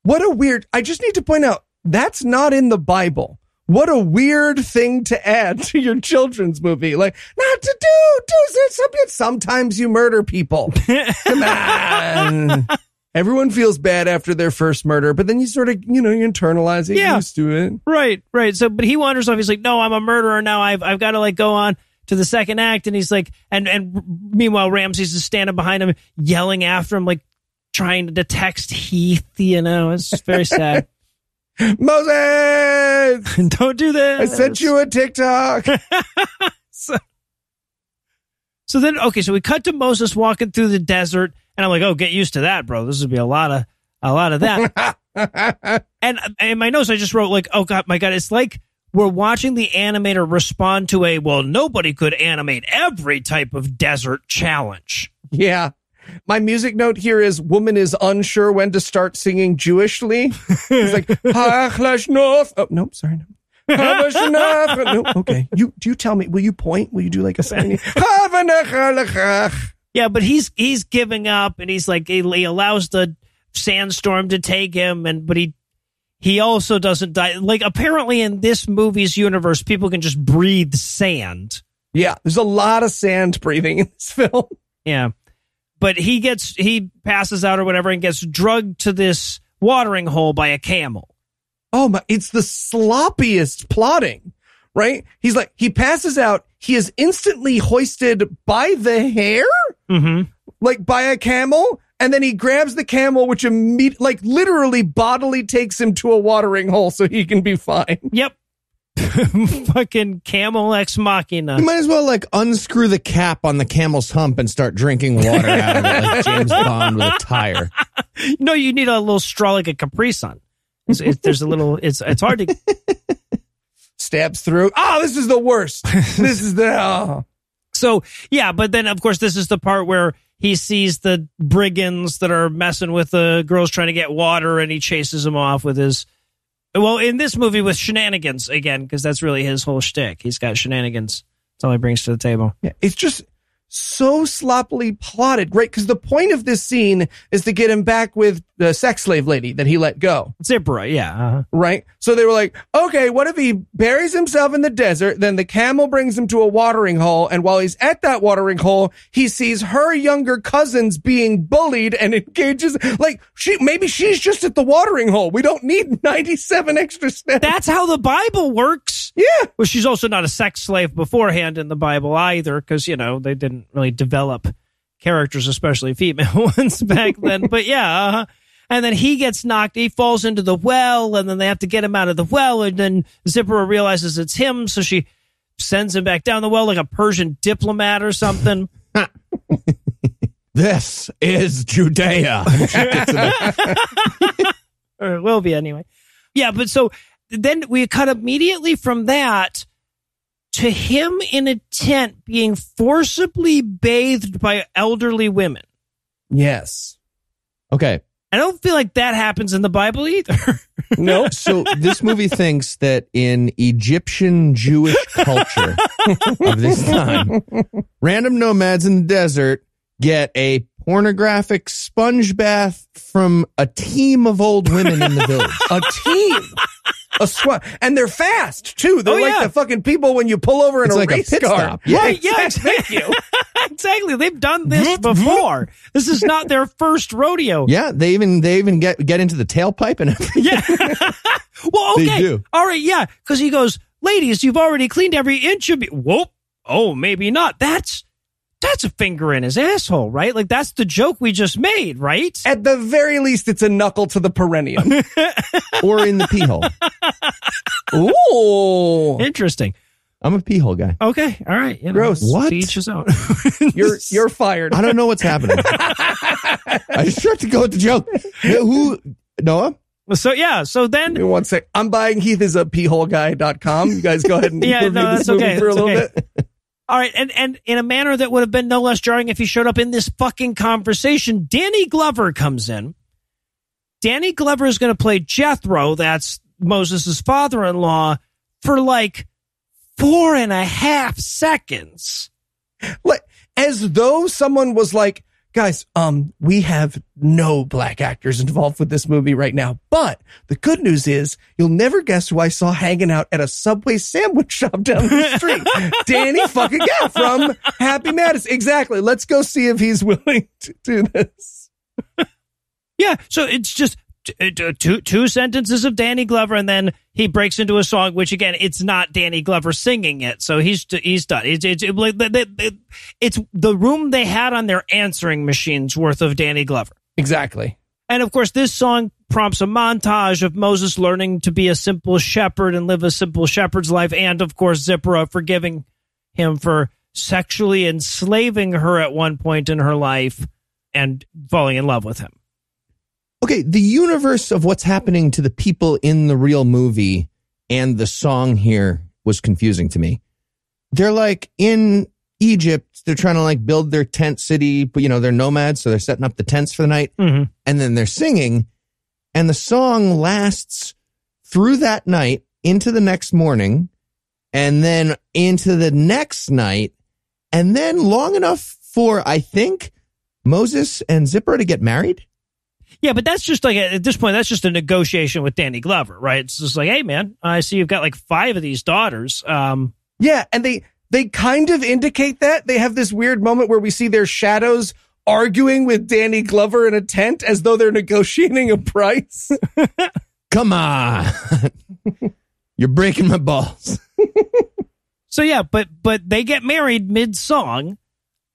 what a weird. I just need to point out that's not in the Bible. What a weird thing to add to your children's movie. Like, not to do, do something. Sometimes you murder people. Come on. Everyone feels bad after their first murder, but then you sort of, you know, you internalize it, yeah. used to it. Right, right. So, but he wanders off. He's like, no, I'm a murderer now. I've, I've got to like go on to the second act. And he's like, and, and meanwhile, Ramses is standing behind him, yelling after him, like trying to text Heath, you know, it's very sad. Moses! Don't do this. I sent you a TikTok. so, so then, okay, so we cut to Moses walking through the desert, and I'm like, oh, get used to that, bro. This would be a lot of, a lot of that. and in my notes, I just wrote like, oh god, my god, it's like we're watching the animator respond to a well, nobody could animate every type of desert challenge. Yeah. My music note here is woman is unsure when to start singing Jewishly. It's like North. Oh no, sorry. No. no, okay. You do you tell me? Will you point? Will you do like a sign? yeah, but he's he's giving up, and he's like he, he allows the sandstorm to take him, and but he he also doesn't die. Like apparently in this movie's universe, people can just breathe sand. Yeah, there's a lot of sand breathing in this film. Yeah but he gets he passes out or whatever and gets drugged to this watering hole by a camel. Oh my! It's the sloppiest plotting, right? He's like he passes out. He is instantly hoisted by the hair, mm-hmm. like by a camel, and then he grabs the camel, which immediately, like literally bodily takes him to a watering hole so he can be fine. Yep. fucking camel ex machina. You might as well like unscrew the cap on the camel's hump and start drinking water out of it like James Bond with a tire. No, you need a little straw like a Capri Sun. It's, it's, there's a little. It's it's hard to stabs through. Oh, this is the worst. this is the. Oh. So yeah, but then of course this is the part where he sees the brigands that are messing with the girls trying to get water, and he chases them off with his well, in this movie with shenanigans again, because that's really his whole shtick. He's got shenanigans. That's all he brings to the table. Yeah, it's just so sloppily plotted, right? Because the point of this scene is to get him back with the sex slave lady that he let go. Zipporah, yeah. Uh-huh. Right? So they were like, okay, what if he buries himself in the desert? Then the camel brings him to a watering hole. And while he's at that watering hole, he sees her younger cousins being bullied and engages. Like, she, maybe she's just at the watering hole. We don't need 97 extra steps. That's how the Bible works. Yeah. Well, she's also not a sex slave beforehand in the Bible either, because, you know, they didn't really develop characters, especially female ones back then. But yeah, uh-huh. and then he gets knocked. He falls into the well, and then they have to get him out of the well. And then Zipporah realizes it's him, so she sends him back down the well like a Persian diplomat or something. this is Judea. or it will be anyway. Yeah, but so then we cut immediately from that to him in a tent being forcibly bathed by elderly women. Yes. Okay. I don't feel like that happens in the Bible either. No. So this movie thinks that in Egyptian Jewish culture of this time, random nomads in the desert get a pornographic sponge bath from a team of old women in the village. a team. A squad. And they're fast, too. They're Oh, like yeah. the fucking people when you pull over in It's a like a race pit car. stop. Yeah. Right, yeah, Thank you. exactly. They've done this before. This is not their first rodeo. Yeah, they even they even get get into the tailpipe and everything. Yeah. well, They okay. do. All right. Yeah. Because he goes, ladies, you've already cleaned every inch of it. Whoop. Oh, maybe not. That's that's a finger in his asshole, right? Like that's the joke we just made, right? At the very least, it's a knuckle to the perineum. or in the pee hole. Ooh. Interesting. I'm a pee hole guy. Okay. All right. You know, Gross. What? to Each his own. You're you're fired. I don't know what's happening. I just start to go with the joke. Who Noah? so yeah. So then Give me one sec. I'm buying Heath is a peeholeguy.com. You guys go ahead and Yeah, no, that's okay. for a That's little okay. bit. All right, and and in a manner that would have been no less jarring if he showed up in this fucking conversation, Danny Glover comes in. Danny Glover is going to play Jethro, that's Moses' father-in-law, for like four and a half seconds. Like as though someone was like, guys, um, we have no black actors involved with this movie right now. But the good news is you'll never guess who I saw hanging out at a Subway sandwich shop down the street. Danny fucking yeah from Happy Madison. Exactly. Let's go see if he's willing to do this. Yeah, so it's just Uh, uh, two two sentences of Danny Glover, and then he breaks into a song, which again, it's not Danny Glover singing it, so he's he's done. It's it's it, like, it, it- it's the room they had on their answering machines worth of Danny Glover. Exactly. And of course, this song prompts a montage of Moses learning to be a simple shepherd and live a simple shepherd's life, and of course, Zipporah forgiving him for sexually enslaving her at one point in her life and falling in love with him. Okay, the universe of what's happening to the people in the real movie and the song here was confusing to me. They're like in Egypt, they're trying to like build their tent city, but you know, they're nomads, so they're setting up the tents for the night. Mm-hmm. and then they're singing and the song lasts through that night into the next morning and then into the next night and then long enough for i think moses and zipporah to get married Yeah, but that's just like at this point, that's just a negotiation with Danny Glover, right? It's just like, hey, man, I see you've got like five of these daughters. Um, Yeah, and they they kind of indicate that they have this weird moment where we see their shadows arguing with Danny Glover in a tent as though they're negotiating a price. come on you're breaking my balls so yeah, but but they get married mid song,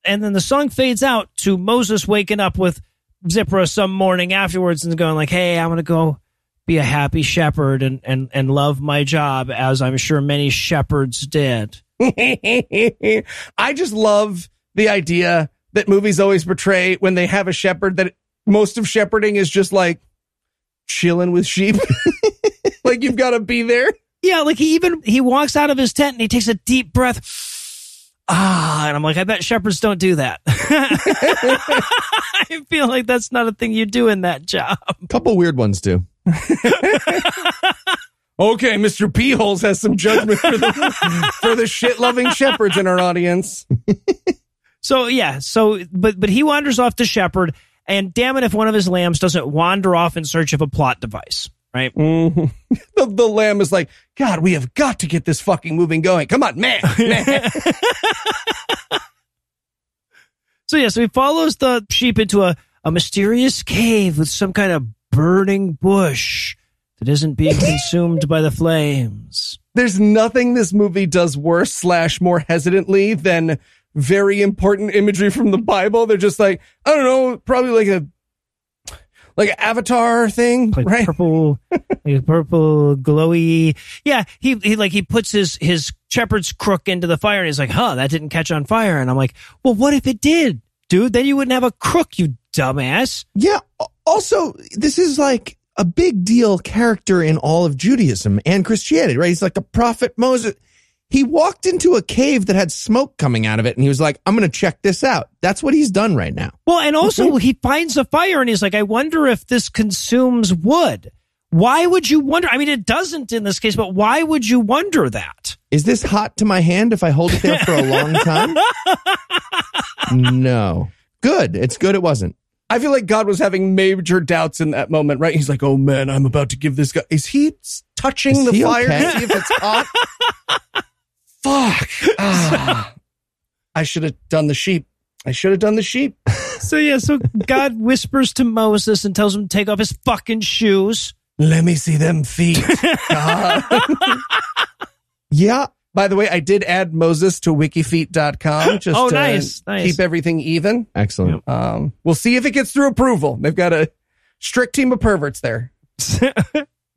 and then the song fades out to Moses waking up with Zipporah some morning afterwards and going like, hey, I'm gonna go be a happy shepherd and and and love my job as I'm sure many shepherds did. I just love the idea that movies always portray when they have a shepherd that most of shepherding is just like chilling with sheep. like you've got to be there. Yeah, like he even he walks out of his tent and he takes a deep breath. Ah, and I'm like, I bet shepherds don't do that. I feel like that's not a thing you do in that job. A couple weird ones too Okay, Mr. Peeholes has some judgment for the for the shit loving shepherds in our audience. So yeah, so but but he wanders off to shepherd, and damn it if one of his lambs doesn't wander off in search of a plot device, right? Mhm. The, the lamb is like, God, we have got to get this fucking moving going. Come on, man. man. So yeah, so he follows the sheep into a, a mysterious cave with some kind of burning bush that isn't being consumed by the flames. There's nothing this movie does worse slash more hesitantly than very important imagery from the Bible. They're just like, I don't know, probably like a like an avatar thing, like right? purple, like purple glowy. Yeah, he he like he puts his his shepherd's crook into the fire, and he's like, "Huh, that didn't catch on fire." And I'm like, "Well, what if it did, dude? Then you wouldn't have a crook, you dumbass." yeah also this is like a big deal character in all of judaism and christianity right he's like a prophet moses He walked into a cave that had smoke coming out of it and he was like, I'm going to check this out. That's what he's done right now. Well, and also he finds a fire and he's like, I wonder if this consumes wood. Why would you wonder? I mean, it doesn't in this case, but why would you wonder that? Is this hot to my hand if I hold it there for a long time? no. Good. It's good it wasn't. I feel like God was having major doubts in that moment, right? He's like, "Oh man, I'm about to give this guy." Is he touching Is the he fire okay? to see if it's hot? Fuck! Ah. I should have done the sheep. I should have done the sheep. So yeah, so God whispers to Moses and tells him to take off his fucking shoes. Let me see them feet. God. Yeah. By the way, I did add Moses to wikifeet.com just Oh, to nice, nice. keep everything even. Excellent. Um, we'll see if it gets through approval. They've got a strict team of perverts there.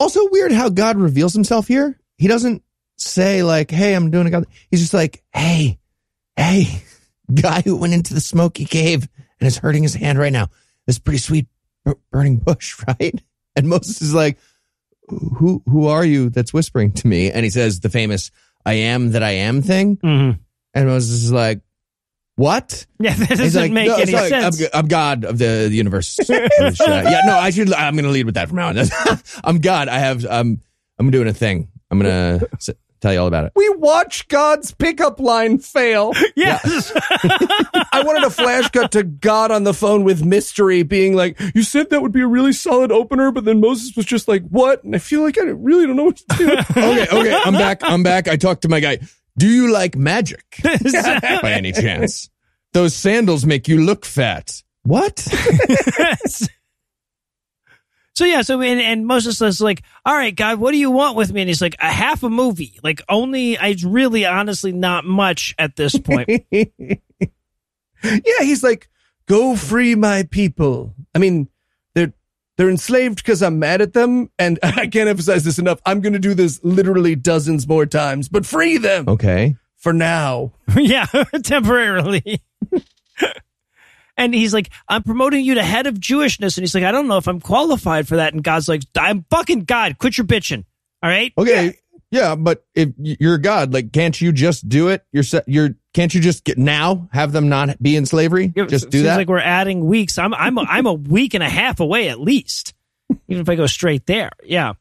Also weird how God reveals himself here. He doesn't say like, "Hey, I'm doing a God." He's just like, "Hey, hey, guy who went into the smoky cave and is hurting his hand right now. This pretty sweet burning bush, right?" And Moses is like, "Who who are you that's whispering to me?" And he says the famous "I am that I am" thing. Mm-hmm. And Moses is like, "What?" Yeah, that doesn't like, make "No, any sorry, I'm, sense. g- I'm God of the, the universe. Yeah, no, I should. I'm going to lead with that from now on. I'm God. I have. Um, I'm doing a thing. I'm going to tell you all about it. We watch God's pickup line fail. yes. I wanted a flash cut to God on the phone with mystery being like, You said that would be a really solid opener, but then Moses was just like, What? And I feel like I really don't know what to do. Okay, okay, I'm back. I'm back. I talked to my guy. Do you like magic by any chance? Those sandals make you look fat. What? So yeah, so and, and Moses is like, "All right, God, what do you want with me?" And he's like, "A half a movie, like only, I really, honestly, not much at this point." yeah, he's like, Go free my people. I mean, they're they're enslaved because I'm mad at them, and I can't emphasize this enough. I'm gonna do this literally dozens more times, but free them Okay. for now. yeah, temporarily. And he's like, I'm promoting you to head of Jewishness. And he's like, I don't know if I'm qualified for that. And God's like, I'm fucking God. Quit your bitching. All right. Okay. Yeah, but if you're God, like, can't you just do it? You're, se- you're, can't you just get now have them not be in slavery? Yeah, Just do seems that. like we're adding weeks. I'm, I'm, a, I'm a week and a half away at least. Even if I go straight there. Yeah.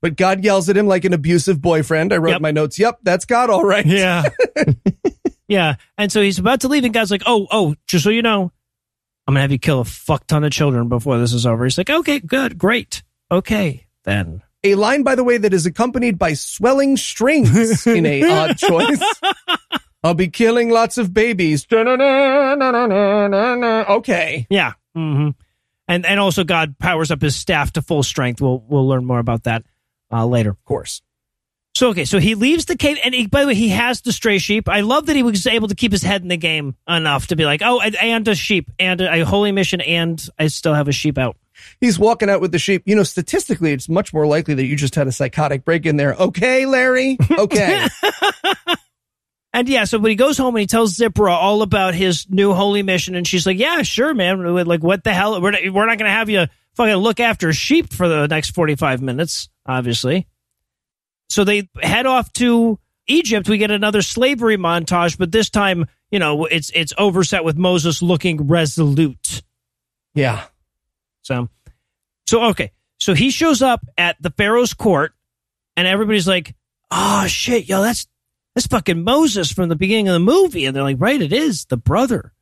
But God yells at him like an abusive boyfriend. I wrote Yep. my notes, Yep, that's God, all right. Yeah. yeah. And so he's about to leave, and God's like, oh, oh, just so you know, I'm going to have you kill a fuck ton of children before this is over. He's like, okay, good, great. Okay, then. A line, by the way, that is accompanied by swelling strings in a odd choice. I'll be killing lots of babies. Okay. Yeah. hmm And and also God powers up his staff to full strength. We'll we'll learn more about that uh, later. Of course. So okay, so he leaves the cave, and he, by the way, he has the stray sheep. I love that he was able to keep his head in the game enough to be like, oh, and- and a sheep, and a holy mission, and I still have a sheep out. He's walking out with the sheep. You know, statistically, it's much more likely that you just had a psychotic break in there. Okay, Larry. Okay. And yeah, so when he goes home and he tells Zipporah all about his new holy mission, and she's like, "Yeah, sure, man. Like, what the hell? We're not, we're not going to have you fucking look after sheep for the next forty five minutes, obviously." So they head off to Egypt. We get another slavery montage, but this time, you know, it's it's overset with Moses looking resolute. yeah. So, so okay. So he shows up at the Pharaoh's court, and everybody's like, "Oh shit, yo, that's that's fucking Moses from the beginning of the movie." And they're like, "Right, it is the brother."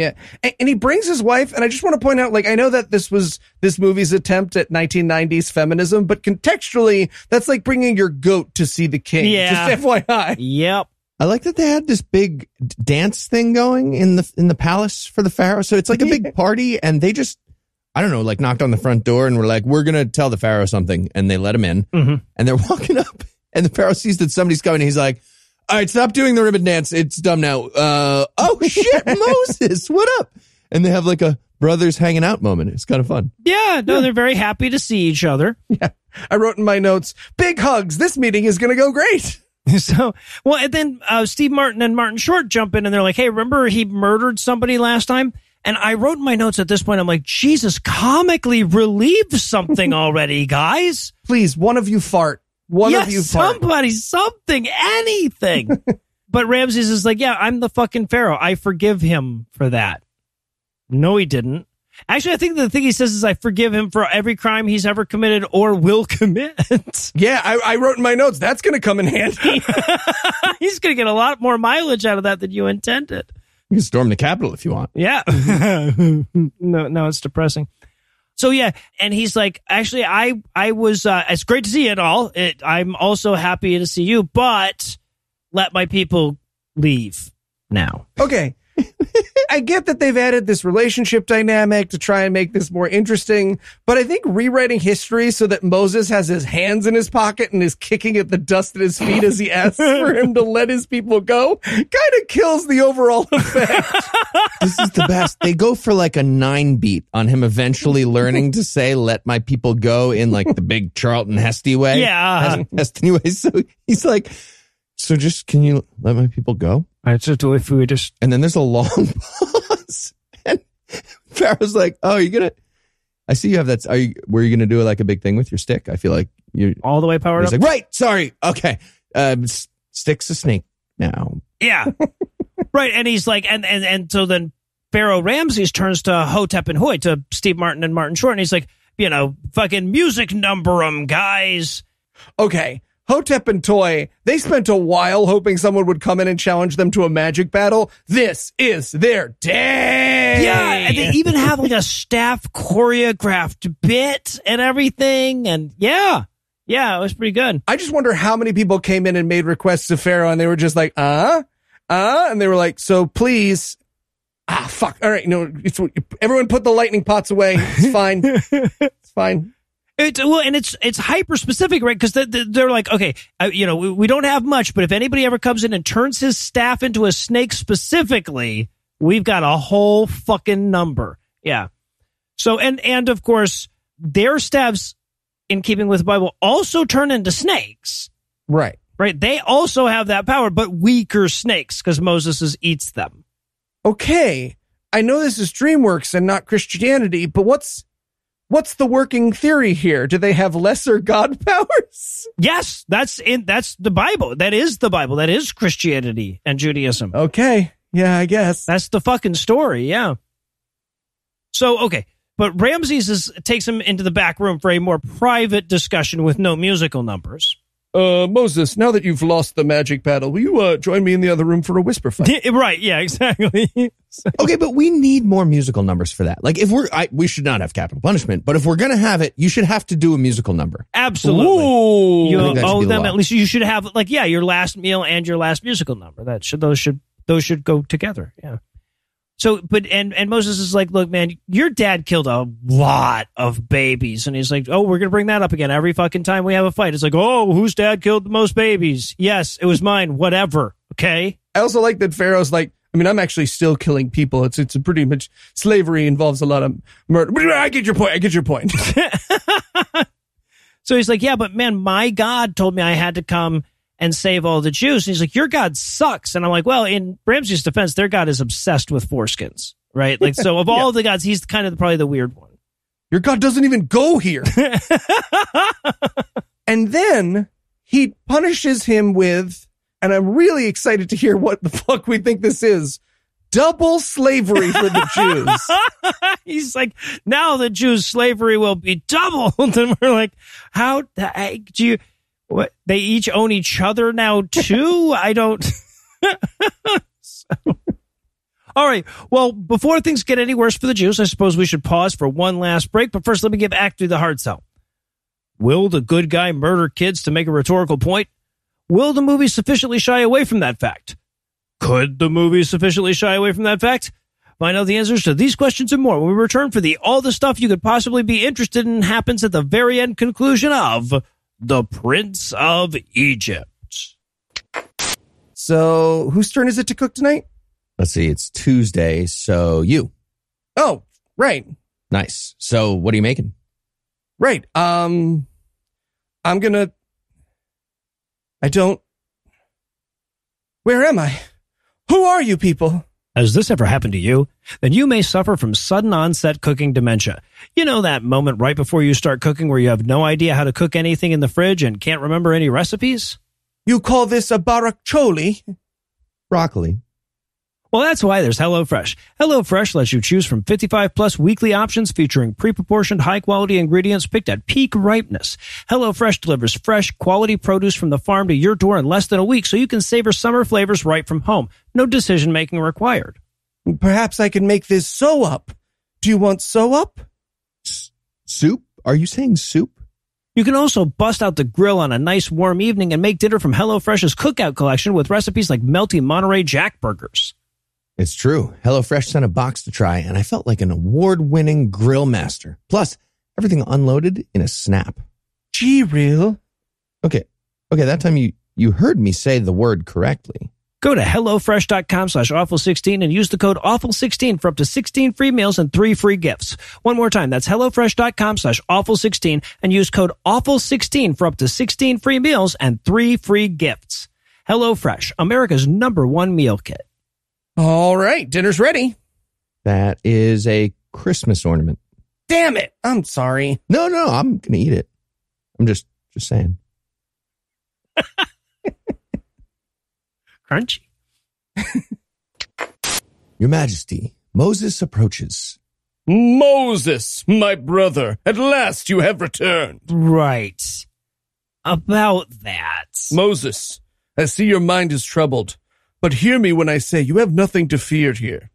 Yeah. And, and he brings his wife. And I just want to point out, like, I know that this was this movie's attempt at 1990s feminism, but contextually, that's like bringing your goat to see the king. Yeah. Just FYI. Yep. I like that they had this big dance thing going in the in the palace for the pharaoh. So it's like a big party, and they just I don't know, like knocked on the front door and were like, "We're gonna tell the pharaoh something," and they let him in, Mhm. and they're walking up, and the pharaoh sees that somebody's coming. And he's like, "All right, stop doing the ribbon dance. It's dumb now." Uh, oh shit, Moses, what up? And they have like a brothers hanging out moment. It's kind of fun. Yeah. No, they're very happy to see each other. Yeah. I wrote in my notes, big hugs. This meeting is going to go great. So, well, and then uh, Steve Martin and Martin Short jump in and they're like, hey, remember he murdered somebody last time? And I wrote in my notes at this point, I'm like, Jesus, comically relieve something already, guys. Please, one of you fart. One yeah, of you part. somebody, something, anything. but Ramses is like, yeah, I'm the fucking Pharaoh. I forgive him for that. No, he didn't. Actually, I think the thing he says is, I forgive him for every crime he's ever committed or will commit. Yeah, I, I wrote in my notes that's going to come in handy. he's going to get a lot more mileage out of that than you intended. You can storm the Capitol if you want. Yeah. no, no, it's depressing. So yeah, and he's like, actually, I, I was, uh, it's great to see you and all. It, I'm also happy to see you, but let my people leave now. okay. I get that they've added this relationship dynamic to try and make this more interesting, but I think rewriting history so that Moses has his hands in his pocket and is kicking at the dust at his feet as he asks for him to let his people go kind of kills the overall effect. This is the best. They go for like a nine beat on him eventually learning to say, let my people go in like the big Charlton Heston way. Yeah. Heston way. So he's like, so just can you let my people go? I just, if we just, And then there's a long pause. And Pharaoh's like, oh, you going to, I see you have that. Are you, were you going to do like a big thing with your stick? I feel like you're all the way powered he's up. like, right. Sorry. Okay. Um, stick's a snake now. Yeah. right. And he's like, and, and, and so then Pharaoh Ramses turns to Hotep and Huy, to Steve Martin and Martin Short, and he's like, you know, fucking music number 'em, guys. okay. Hotep and Huy, they spent a while hoping someone would come in and challenge them to a magic battle. This is their day. Yeah. And they even have like a staff choreographed bit and everything. And yeah. Yeah. It was pretty good. I just wonder how many people came in and made requests to Pharaoh and they were just like, uh, uh, and they were like, so please, ah, fuck. All right. No, it's, everyone put the lightning pots away. It's fine. it's fine. It's well, and it's it's hyper specific, right? Because they're like, okay, uh, you know, we, we don't have much, but if anybody ever comes in and turns his staff into a snake specifically, we've got a whole fucking number. Yeah. So and and of course, their staffs, in keeping with the Bible, also turn into snakes, Right. right? They also have that power, but weaker snakes because Moses eats them. Okay. I know this is DreamWorks and not Christianity, but what's, what's the working theory here? Do they have lesser God powers? Yes, that's in that's the Bible. That is the Bible. That is Christianity and Judaism. Okay. Yeah, I guess. That's the fucking story, yeah. So okay, but Ramses is, takes him into the back room for a more private discussion with no musical numbers. Uh, Moses, now that you've lost the magic battle, will you, uh, join me in the other room for a whisper fight? right? Yeah, exactly. Okay, but we need more musical numbers for that. Like if we're, I, we should not have capital punishment, but if we're going to have it, you should have to do a musical number. Absolutely. Ooh. You I think that should owe be the them at least. You should have like yeah, your last meal and your last musical number. That should those should those should go together. Yeah. So, but and and Moses is like, look, man, your dad killed a lot of babies, and he's like, oh, we're gonna bring that up again every fucking time we have a fight. It's like, oh, whose dad killed the most babies? Yes, it was mine. Whatever. Okay. I also like that Pharaoh's like, I mean, I'm actually still killing people. It's it's a pretty much slavery involves a lot of murder. I get your point. I get your point. So he's like, yeah, but man, my God told me I had to come and save all the Jews. And he's like, your God sucks. And I'm like, well, in Ramses' defense, their God is obsessed with foreskins, right? Like, so of all the gods, he's kind of probably the weird one. Your God doesn't even go here. and then he punishes him with, and I'm really excited to hear what the fuck we think this is. Double slavery for the Jews. he's like, now the Jews' slavery will be doubled. And we're like, how the heck do you, what, they each own each other now too? I don't. So- All right. Well, before things get any worse for the Jews, I suppose we should pause for one last break. But first, let me give Act to the hard sell. Will the good guy murder kids to make a rhetorical point? Will the movie sufficiently shy away from that fact? Could the movie sufficiently shy away from that fact? Find out the answers to these questions and more when we return for the all the stuff you could possibly be interested in happens at the very end conclusion of The Prince of Egypt. So whose turn is it to cook tonight? Let's see. It's Tuesday. So you. Oh, right. Nice. So what are you making? Right. Um, I'm gonna. I don't. Where am I? Who are you people? Has this ever happened to you? Then you may suffer from sudden onset cooking dementia. You know that moment right before you start cooking where you have no idea how to cook anything in the fridge and can't remember any recipes? You call this a baracholi? Broccoli. Well, that's why there's HelloFresh. HelloFresh lets you choose from 55 plus weekly options featuring pre-proportioned high quality ingredients picked at peak ripeness. HelloFresh delivers fresh, quality produce from the farm to your door in less than a week so you can savor summer flavors right from home. No decision making required. Perhaps I can make this sew up. Do you want sew up? S- soup? Are you saying soup? You can also bust out the grill on a nice warm evening and make dinner from HelloFresh's cookout collection with recipes like melty Monterey Jack burgers. It's true. HelloFresh sent a box to try, and I felt like an award winning grill master. Plus, everything unloaded in a snap. Gee, real? Okay. Okay, that time you, you heard me say the word correctly. Go to HelloFresh.com slash awful16 and use the code awful16 for up to 16 free meals and three free gifts. One more time, that's HelloFresh.com slash awful16 and use code awful16 for up to 16 free meals and three free gifts. HelloFresh, America's number one meal kit. All right, dinner's ready. That is a Christmas ornament. Damn it. I'm sorry. No, no, I'm going to eat it. I'm just, just saying. Crunchy. Your Majesty, Moses approaches. Moses, my brother, at last you have returned. Right. About that. Moses, I see your mind is troubled, but hear me when I say you have nothing to fear here.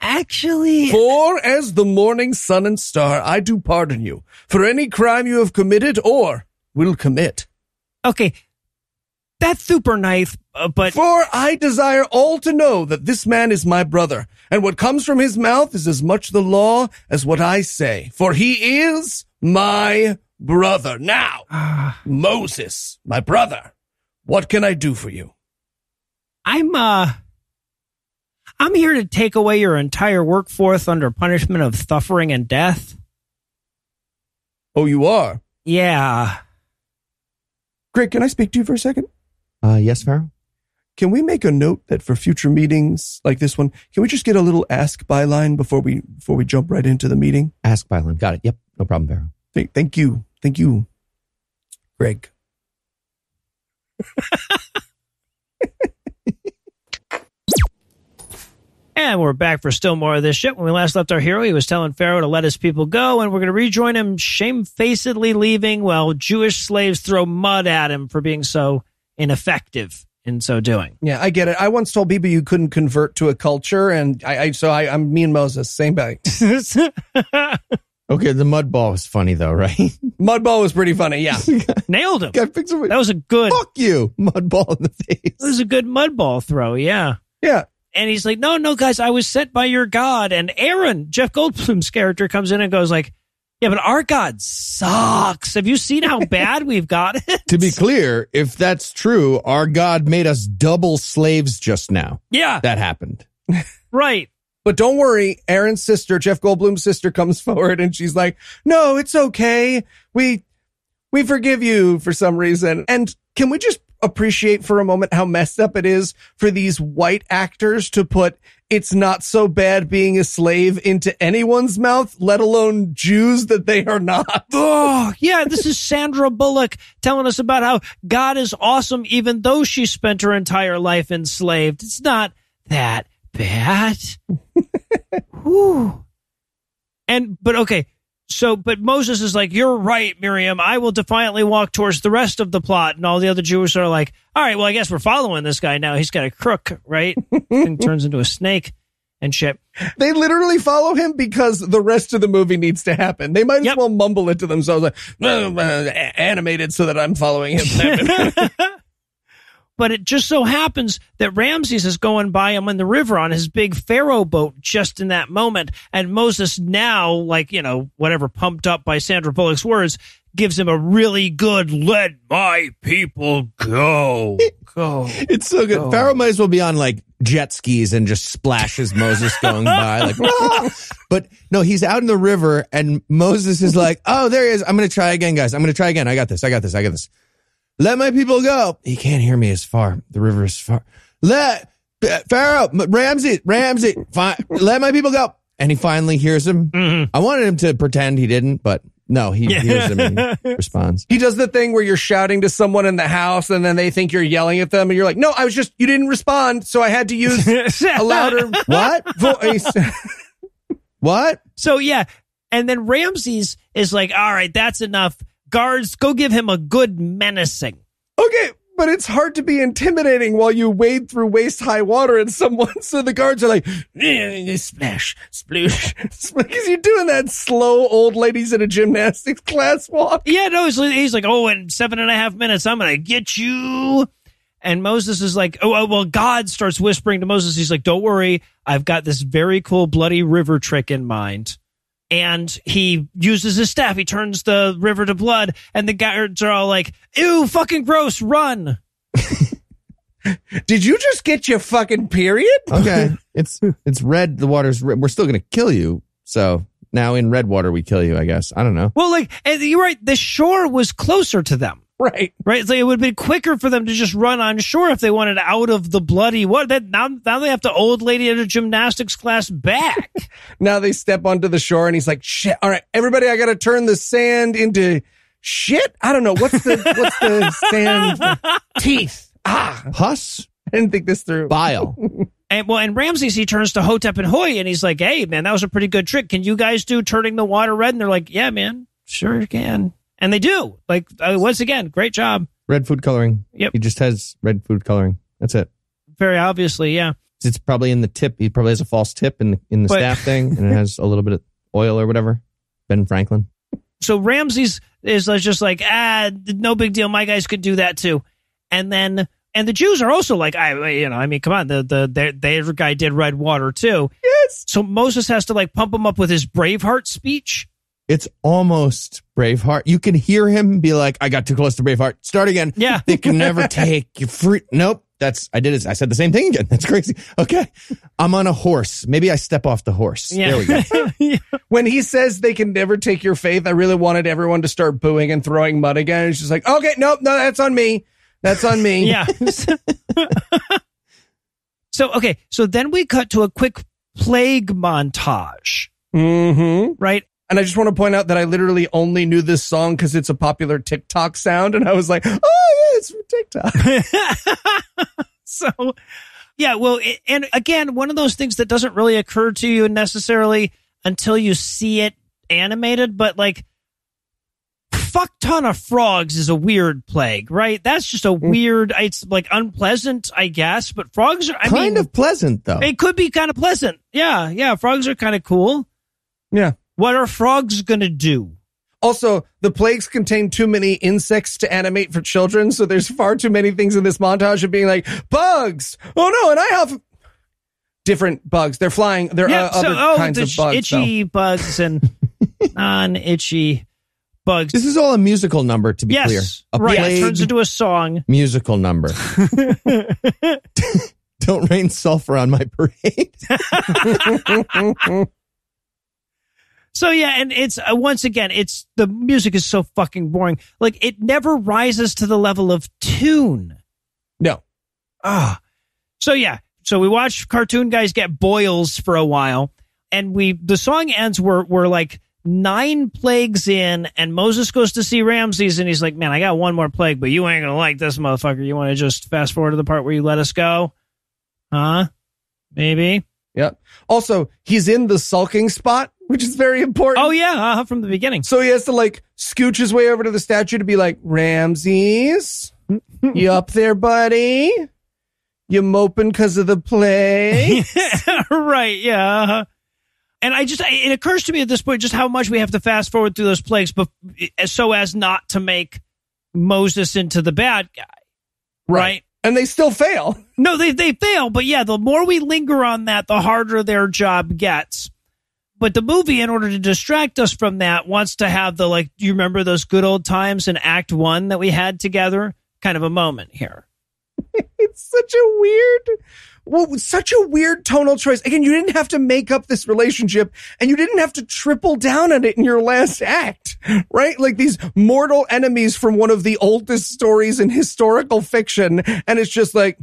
Actually, For as the morning sun and star, I do pardon you for any crime you have committed or will commit. okay. That's super nice, uh, but For I desire all to know that this man is my brother, and what comes from his mouth is as much the law as what I say, for he is my brother. Now, Moses, my brother, what can I do for you? I'm uh I'm here to take away your entire workforce under punishment of suffering and death. Oh, you are? Yeah. Greg, can I speak to you for a second? Uh, yes, Pharaoh? Can we make a note that for future meetings like this one, can we just get a little ask byline before we before we jump right into the meeting? Ask byline. Got it. Yep. No problem, Pharaoh. Thank, thank you. Thank you, Greg. And we're back for still more of this shit. When we last left our hero, he was telling Pharaoh to let his people go, and we're going to rejoin him shamefacedly leaving while Jewish slaves throw mud at him for being so ineffective in so doing. Yeah, I get it. I once told people you couldn't convert to a culture, and I, I so I, I'm me and Moses, same bag. Okay, the mud ball was funny though, right? Mudball was pretty funny. Yeah, Nailed him. Guy picks. That was a good. Fuck you, mud ball in the face. It was a good mud ball throw. Yeah. yeah. And he's like, no, no, guys, I was sent by your God. And Aaron, Jeff Goldblum's character, comes in and goes like, yeah, but our God sucks. Have you seen how bad we've got it? To be clear, if that's true, our God made us double slaves just now. Yeah, That happened. right. But don't worry, Aaron's sister, Jeff Goldblum's sister, comes forward and she's like, "No, it's okay. We we forgive you for some reason." And can we just appreciate for a moment how messed up it is for these white actors to put "it's not so bad being a slave" into anyone's mouth, let alone Jews that they are not. Oh, yeah, this is Sandra Bullock telling us about how God is awesome even though she spent her entire life enslaved. It's not that bad. Whew. And, but okay. So, but Moses is like, you're right, Miriam. I will defiantly walk towards the rest of the plot. And all the other Jews are like, all right, well, I guess we're following this guy now. He's got a crook, right? and turns into a snake and shit. They literally follow him because the rest of the movie needs to happen. They might as Yep. well mumble it to themselves, like "Uh, uh, animated, so that I'm following him. But it just so happens that Ramses is going by him in the river on his big pharaoh boat just in that moment. And Moses now, like, you know, whatever pumped up by Sandra Bullock's words, gives him a really good, let my people go. Go. It's so good. Oh. Pharaoh might as well be on like jet skis and just splashes Moses going by like "Ah!" but no he's out in the river and Moses is like oh there he is I'm gonna try again guys I'm gonna try again I got this I got this I got this let my people go he can't hear me as far the river is far let Pharaoh, M- Ramsey, Ramsey, fi- let my people go. And he finally hears him. Mhm. I wanted him to pretend he didn't, but no, he Yeah. hears him and he responds. He does the thing where you're shouting to someone in the house and then they think you're yelling at them and you're like, no, I was just, you didn't respond. So I had to use a louder What? voice. What? So yeah, and then Ramses is like, "All right, that's enough. Guards, go give him a good menacing." okay. But it's hard to be intimidating while you wade through waist high water and someone, so the guards are like, "Eh, splash, sploosh, because you're doing that slow old ladies in a gymnastics class walk. Yeah, no, he's, he's like, "Oh, in seven and a half minutes, I'm gonna get you." And Moses is like, "Oh, well, God starts whispering to Moses. He's like, "Don't worry, I've got this very cool bloody river trick in mind." And he uses his staff. He turns the river to blood, and the guards are all like, "Ew, fucking gross! Run!" Did you just get your fucking period? Okay. it's it's red. The water's red. We're still going to kill you. So now in red water, we kill you, I guess. I don't know. Well, like, and you're right. The shore was closer to them. Right. Right, it's like it would have been quicker for them to just run on shore if they wanted out of the bloody what. That now, now they have to old lady at a gymnastics class back. Now they step onto the shore and he's like, shit. All right, everybody, I got to turn the sand into shit. I don't know. What's the, what's the sand? Teeth. Ah, Pus, I didn't think this through. bile. and well, and Ramses he turns to Hotep and Huy and he's like, "Hey, man, that was a pretty good trick. Can you guys do turning the water red?" And they're like, "Yeah, man, sure you can." And they do. Like uh, once again, great job. red food coloring. Yep. He just has red food coloring. That's it. Very obviously, yeah. It's probably in the tip. He probably has a false tip in the, in the But- staff thing, and it has a little bit of oil or whatever. Ben Franklin. So Ramses is just like, ah, no big deal. My guys could do that too. And then, and the Jews are also like, I, you know, I mean, come on, the the their, their guy did red water too. Yes. So Moses has to like pump him up with his Braveheart speech. It's almost Braveheart. You can hear him be like, "I got too close to Braveheart. Start again." Yeah. They can never take your free. Nope. That's I did it. I said the same thing again. That's crazy. Okay. I'm on a horse. Maybe I step off the horse. Yeah. There we go. Yeah. When he says they can never take your faith, I really wanted everyone to start booing and throwing mud again. It's just like, okay, nope, no, that's on me. That's on me. Yeah. so okay, so then we cut to a quick plague montage, Mm-hmm. right? And I just want to point out that I literally only knew this song because it's a popular TikTok sound. And I was like, oh, yeah, it's from TikTok. so yeah well it, and again one of those things that doesn't really occur to you necessarily until you see it animated but like fuck ton of frogs is a weird plague right that's just a mm. weird it's like unpleasant i guess but frogs are i kind mean of pleasant though. it could be kind of pleasant yeah yeah frogs are kind of cool Yeah. What are frogs gonna do Also, the plagues contain too many insects to animate for children. So there's far too many things in this montage of being like, bugs. Oh no. And I have different bugs. They're flying. There are yeah uh, so other oh kinds the of bugs. itchy bugs and non-itchy bugs this is all a musical number, to be yes clear. A right plague it turns into a song musical number. Don't rain sulfur on my parade. So yeah, and it's uh, once again, it's the music is so fucking boring. Like it never rises to the level of tune. No. Ah, so yeah, so we watch cartoon guys get boils for a while, and we the song ends. We're we're like nine plagues in, and Moses goes to see Ramses, and he's like, "Man, I got one more plague, but you ain't gonna like this motherfucker. You want to just fast forward to the part where you let us go, huh? Maybe." Yep. Also, he's in the sulking spot, which is very important. Oh yeah, uh, from the beginning. So he has to like scooch his way over to the statue to be like, Ramses, you up there, buddy? You moping because of the play? right, yeah. And I just, it occurs to me at this point just how much we have to fast forward through those plagues, but so as not to make Moses into the bad guy, right? And they still fail. No, they they fail, but yeah, the more we linger on that, the harder their job gets. But the movie, in order to distract us from that, wants to have the like. Do you remember those good old times in Act One that we had together? Kind of a moment here. It's such a weird, well, such a weird tonal choice. Again, you didn't have to make up this relationship and you didn't have to triple down on it in your last act, right? Like these mortal enemies from one of the oldest stories in historical fiction. And it's just like,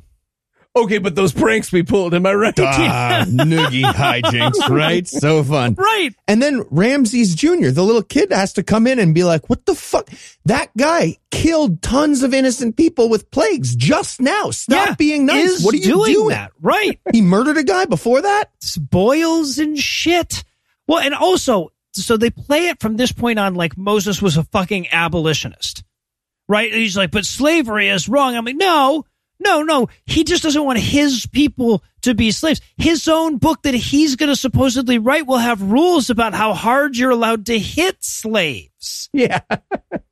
Okay, but those pranks we pulled, am I right? Ah, noogie hijinks, right? So fun. Right. And then Ramses Jr., the little kid, has to come in and be like, what the fuck? That guy killed tons of innocent people with plagues just now. Stop Yeah, being nice. What are you doing, doing? that? Right. He murdered a guy before that? It's boils and shit. Well, and also, so they play it from this point on like Moses was a fucking abolitionist, right? And he's like, but slavery is wrong. I'm like, no, no, no. He just doesn't want his people to be slaves. His own book that he's going to supposedly write will have rules about how hard you're allowed to hit slaves. Yeah.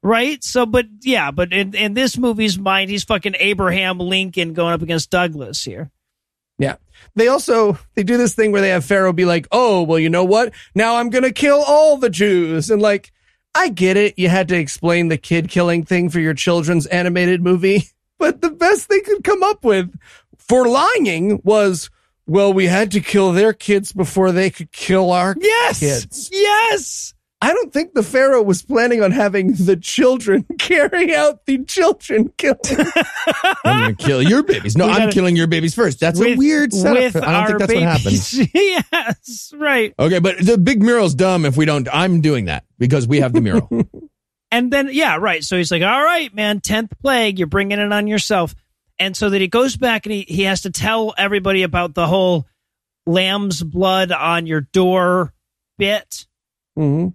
Right? So, but yeah, but in, in this movie's mind, he's fucking Abraham Lincoln going up against Douglas here. Yeah. They also they do this thing where they have Pharaoh be like, "Oh, well, you know what? Now I'm going to kill all the Jews." And like, I get it. You had to explain the kid killing thing for your children's animated movie, but the best they could come up with for lying was, "Well, we had to kill their kids before they could kill our Yes. kids." Yes. I don't think the Pharaoh was planning on having the children carry out the children killing. I'm going to kill your babies. No, We I'm gotta- killing your babies first. That's a with- weird setup. with I don't our think that's what happens. babies. yes, right. Okay, but the big mural's dumb if we don't. I'm doing that because we have the mural. And then, yeah, right. So he's like, all right, man, 10th plague, you're bringing it on yourself. And so that he goes back and he, he has to tell everybody about the whole lamb's blood on your door bit. Mm-hmm.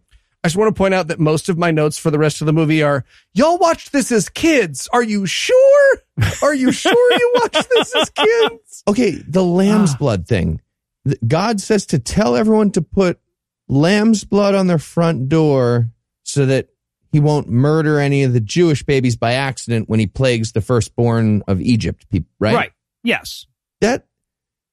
I just want to point out that most of my notes for the rest of the movie are, y'all watched this as kids. Are you sure? Are you sure you watched this as kids? Okay, the lamb's Ah. blood thing. God says to tell everyone to put lamb's blood on their front door so that he won't murder any of the Jewish babies by accident when he plagues the firstborn of Egypt. People, right? Yes. That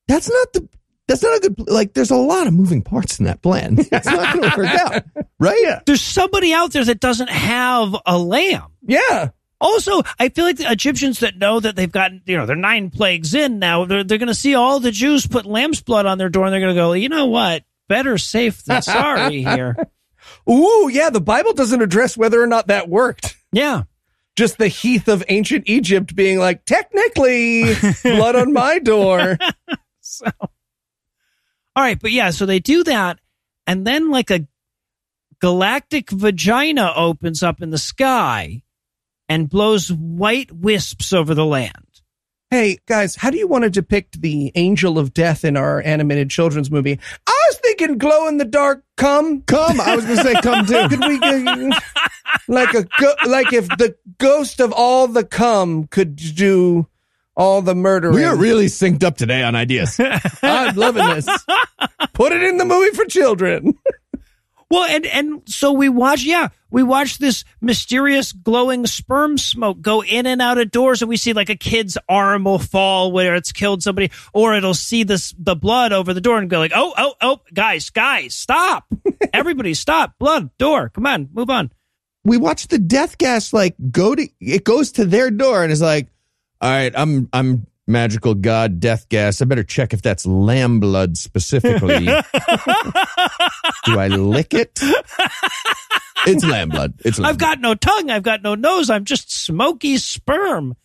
that's not the that's not a good like. There's a lot of moving parts in that plan. It's not going to work out, right? There's somebody out there that doesn't have a lamb. Yeah. Also, I feel like the Egyptians that know that they've gotten, you know, they're nine plagues in now, they're, they're going to see all the Jews put lamb's blood on their door and they're going to go, you know what? Better safe than sorry here. Ooh, yeah. The Bible doesn't address whether or not that worked. Yeah. Just the heath of ancient Egypt being like, technically, blood on my door. So, all right. But yeah, so they do that. And then like a galactic vagina opens up in the sky and blows white wisps over the land. Hey, guys, how do you want to depict the angel of death in our animated children's movie? I thinking glow in the dark cum. Come, I was going to say come too. Could we uh, like a go- like if the ghost of all the cum could do all the murdering? We are really synced up today on ideas. I'm loving this. Put it in the movie for children. Well, and and so we watch, yeah, we watch this mysterious glowing sperm smoke go in and out of doors, and we see like a kid's arm will fall where it's killed somebody, or it'll see this the blood over the door and go like, oh, oh, oh, guys, guys, stop, everybody, stop, blood, door, come on, move on. we watch the death gas like go to it goes to their door and is like, all right, I'm I'm magical god death gas. I better check if that's lamb blood specifically. Do I lick it? It's lamb blood. It's lamb I've got no tongue, I've got no nose, I'm just smoky sperm.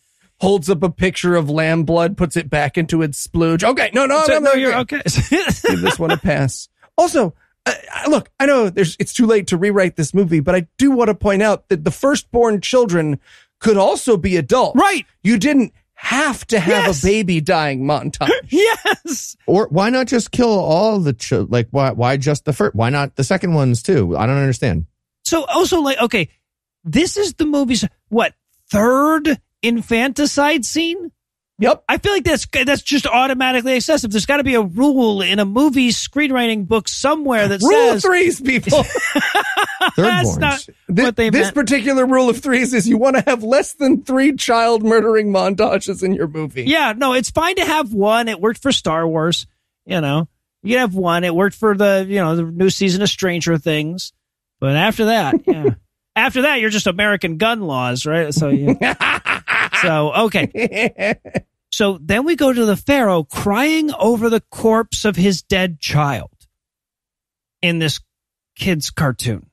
Holds up a picture of lamb blood, puts it back into its splooge. Okay, no, no, So, no, no, no, you're okay. okay. Give this one a pass. Also, uh, uh, look, I know there's it's too late to rewrite this movie, but I do want to point out that the firstborn children could also be adults. right? You didn't have to have Yes. a baby dying montage. Yes. Or why not just kill all the ch- like why why just the first? Why not the second ones too? I don't understand. So also like okay, this is the movie's what third infanticide scene? Yep. I feel like that's that's just automatically excessive. There's got to be a rule in a movie screenwriting book somewhere that Rule of says threes, people. that's not Thi- what they this meant. particular rule of threes is you want to have less than three child murdering montages in your movie. yeah, no, it's fine to have one. It worked for Star Wars. You know, you can have one. It worked for the you know the new season of Stranger Things. But after that, yeah, after that, you're just American gun laws, right? So you, so okay. So then we go to the Pharaoh crying over the corpse of his dead child in this kid's cartoon.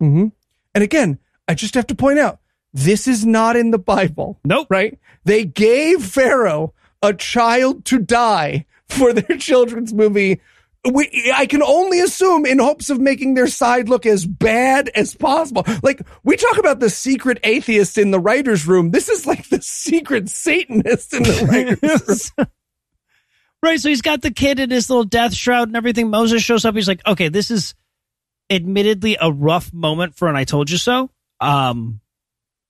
hmm And again, I just have to point out this is not in the Bible, Nope. right? They gave Pharaoh a child to die for their children's movie. We, I can only assume in hopes of making their side look as bad as possible. Like we talk about the secret atheist in the writer's room. This is like the secret Satanist in the writer's room. Right. So he's got the kid in his little death shroud and everything. Moses shows up. He's like, okay, this is admittedly a rough moment for an I told you so. Um,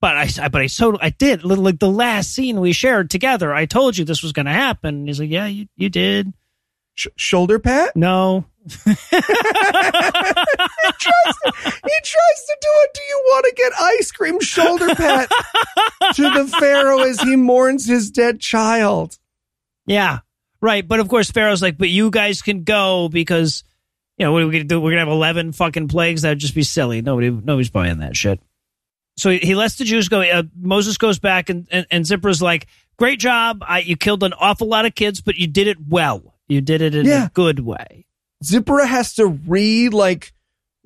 but I, but I so I did like the last scene we shared together. I told you this was going to happen. He's like, yeah, you, you did. Sh- shoulder pat? No. he, tries to, he tries to do it. Do you want to get ice cream shoulder pat to the Pharaoh as he mourns his dead child? Yeah. Right. But of course, Pharaoh's like, but you guys can go because, you know, what are we going to do? We're going to have 11 fucking plagues. That'd just be silly. Nobody, nobody's buying that shit. So he lets the Jews go. Uh, Moses goes back and, and, and Zipporah's like, great job. I, you killed an awful lot of kids, but you did it well. You did it in Yeah. a good way. Zipporah has to re like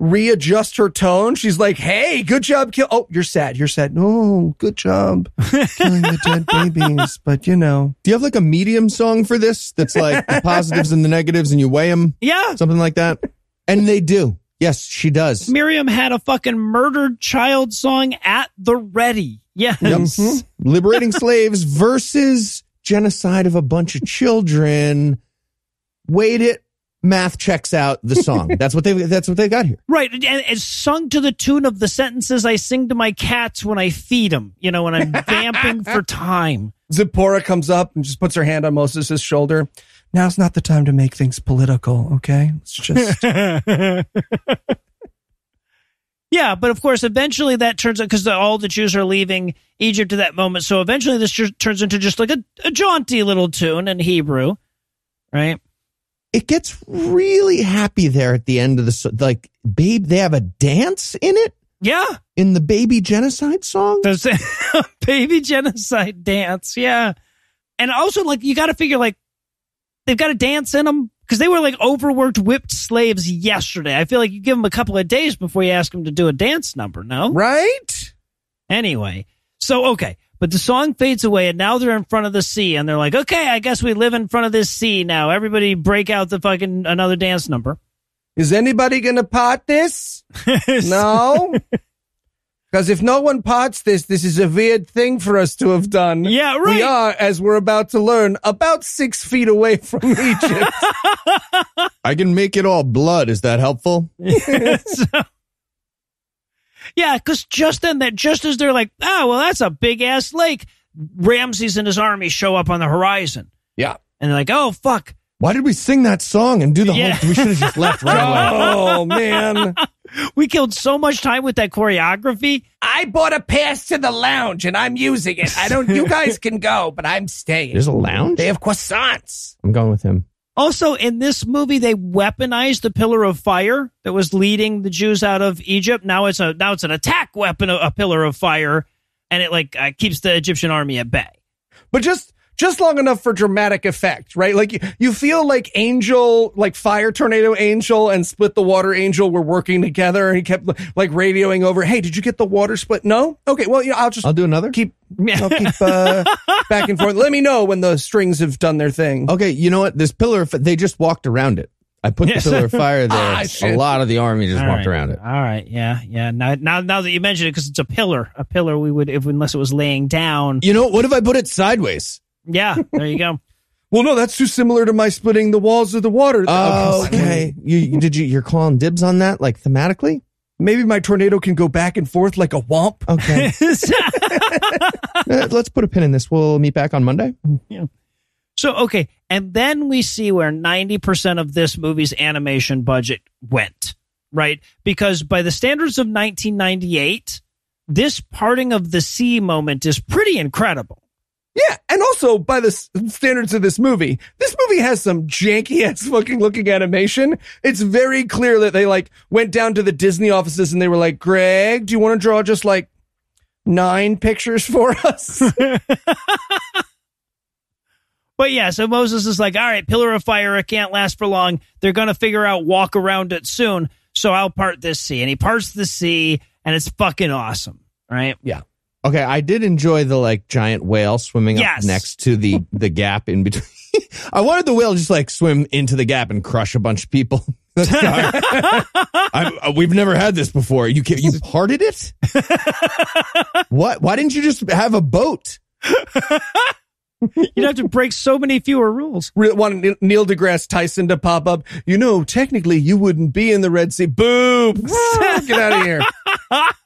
readjust her tone. She's like, "Hey, good job, kill." Oh, you're sad. You're sad. No, good job killing the dead babies. But you know, Do you have like a medium song for this that's like the positives and the negatives and you weigh them? Yeah. Something like that? And they do. Yes, she does. Miriam had a fucking murdered child song at the ready. Yes. Yep. Mm-hmm. Liberating slaves versus genocide of a bunch of children. Wait it. Math checks out the song. That's what they that's what they got here. Right. And it's sung to the tune of the sentences I sing to my cats when I feed them, you know, when I'm vamping for time. Zipporah comes up and just puts her hand on Moses' shoulder. Now's not the time to make things political. Okay, it's just Yeah, but of course, eventually that turns out because all the Jews are leaving Egypt at that moment. So eventually this just turns into just like a, a jaunty little tune in Hebrew, right? It gets really happy there at the end of the like babe they have a dance in it Yeah. in the baby genocide song. There's a baby genocide dance. Yeah. And also, like, you got to figure, like, they've got a dance in them because they were like overworked, whipped slaves yesterday. I feel like you give them a couple of days before you ask them to do a dance number, no? right. Anyway, so okay, but the song fades away, and now they're in front of the sea, and they're like, okay, I guess we live in front of this sea now. Everybody break out the fucking another dance number. Is anybody gonna pot this? No. Because if no one pots this, this is a weird thing for us to have done. Yeah, We are, as we're about to learn, about six feet away from Egypt. I can make it all blood. Is that helpful? So- yeah, because just then, that just as they're like, ah, well, that's a big ass lake. Ramses and his army show up on the horizon, yeah. and they're like, oh fuck, Why did we sing that song and do the Yeah. whole? We should have just left right away. Oh man. we killed so much time with that choreography. I bought a pass to the lounge and I'm using it. I don't you guys can go, but I'm staying. There's a lounge. They have croissants. I'm going with him. Also, in this movie, they weaponized the pillar of fire that was leading the Jews out of Egypt. Now it's a now it's an attack weapon, a, a pillar of fire, and it like uh, keeps the Egyptian army at bay. But just just long enough for dramatic effect, right? Like you, you feel like Angel, like Fire Tornado Angel and Split the Water Angel were working together and he kept like radioing over, "Hey, did you get the water split?" No? Okay, well, you know, I'll just I'll do another. keep I'll keep uh, back and forth. Let me know when the strings have done their thing. Okay, you know what? This pillar, they just walked around it. I put Yes. the pillar of fire there. Ah, a lot of the army just All walked right. around it. All right, yeah, yeah. Now, now, now that you mention it, because it's a pillar, a pillar, we would, if unless it was laying down. You know, what if I put it sideways? Yeah, there you go. Well, no, that's too similar to my splitting the walls of the water. Oh, okay. You, you did you? You're calling dibs on that, like thematically? Maybe my tornado can go back and forth like a womp. Okay. Uh, Let's put a pin in this. We'll meet back on Monday. Yeah. So okay, and then we see where ninety percent of this movie's animation budget went, right? Because by the standards of 1998, this parting of the sea moment is pretty incredible. Yeah, and also by the standards of this movie, this movie has some janky ass fucking looking animation. It's very clear that they like went down to the Disney offices and they were like, "Greg, do you want to draw just like nine pictures for us?" But yeah, so Moses is like, all right, pillar of fire, it can't last for long. They're going to figure out walk around it soon. So I'll part this sea. And he parts the sea, and it's fucking awesome, right? yeah. Okay, I did enjoy the like giant whale swimming Yes. up next to the the gap in between. I wanted the whale just like swim into the gap and crush a bunch of people. I, uh, we've never had this before. You you parted it? what? Why didn't you just have a boat? You'd have to break so many fewer rules. Re- want Neil deGrasse Tyson to pop up. You know, technically, you wouldn't be in the Red Sea. Boo! Get out of here,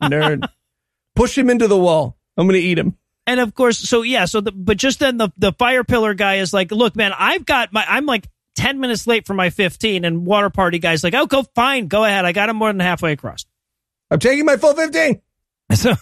nerd. Push him into the wall. I'm gonna eat him. And of course, so yeah, so the, but just then the the fire pillar guy is like, look, man, I've got my, I'm like ten minutes late for my fifteen, and water party guy's like, oh, go fine, go ahead, I got him more than halfway across. I'm taking my full 15. So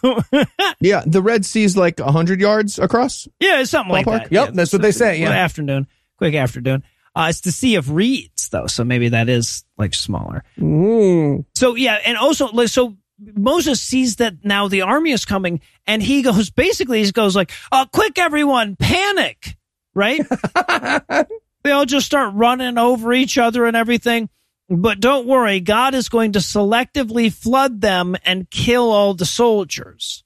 Yeah, the Red Sea's like hundred yards across. yeah, it's something like that. Yep, Yeah, that's what they say, One yeah. afternoon, quick afternoon. Uh, it's the Sea of Reeds though, so maybe that is like smaller. Mm. So yeah, and also like so Moses sees that now the army is coming, and he goes basically he goes like, "Uh, quick, everyone, panic!" Right? they all just start running over each other and everything. But don't worry, God is going to selectively flood them and kill all the soldiers.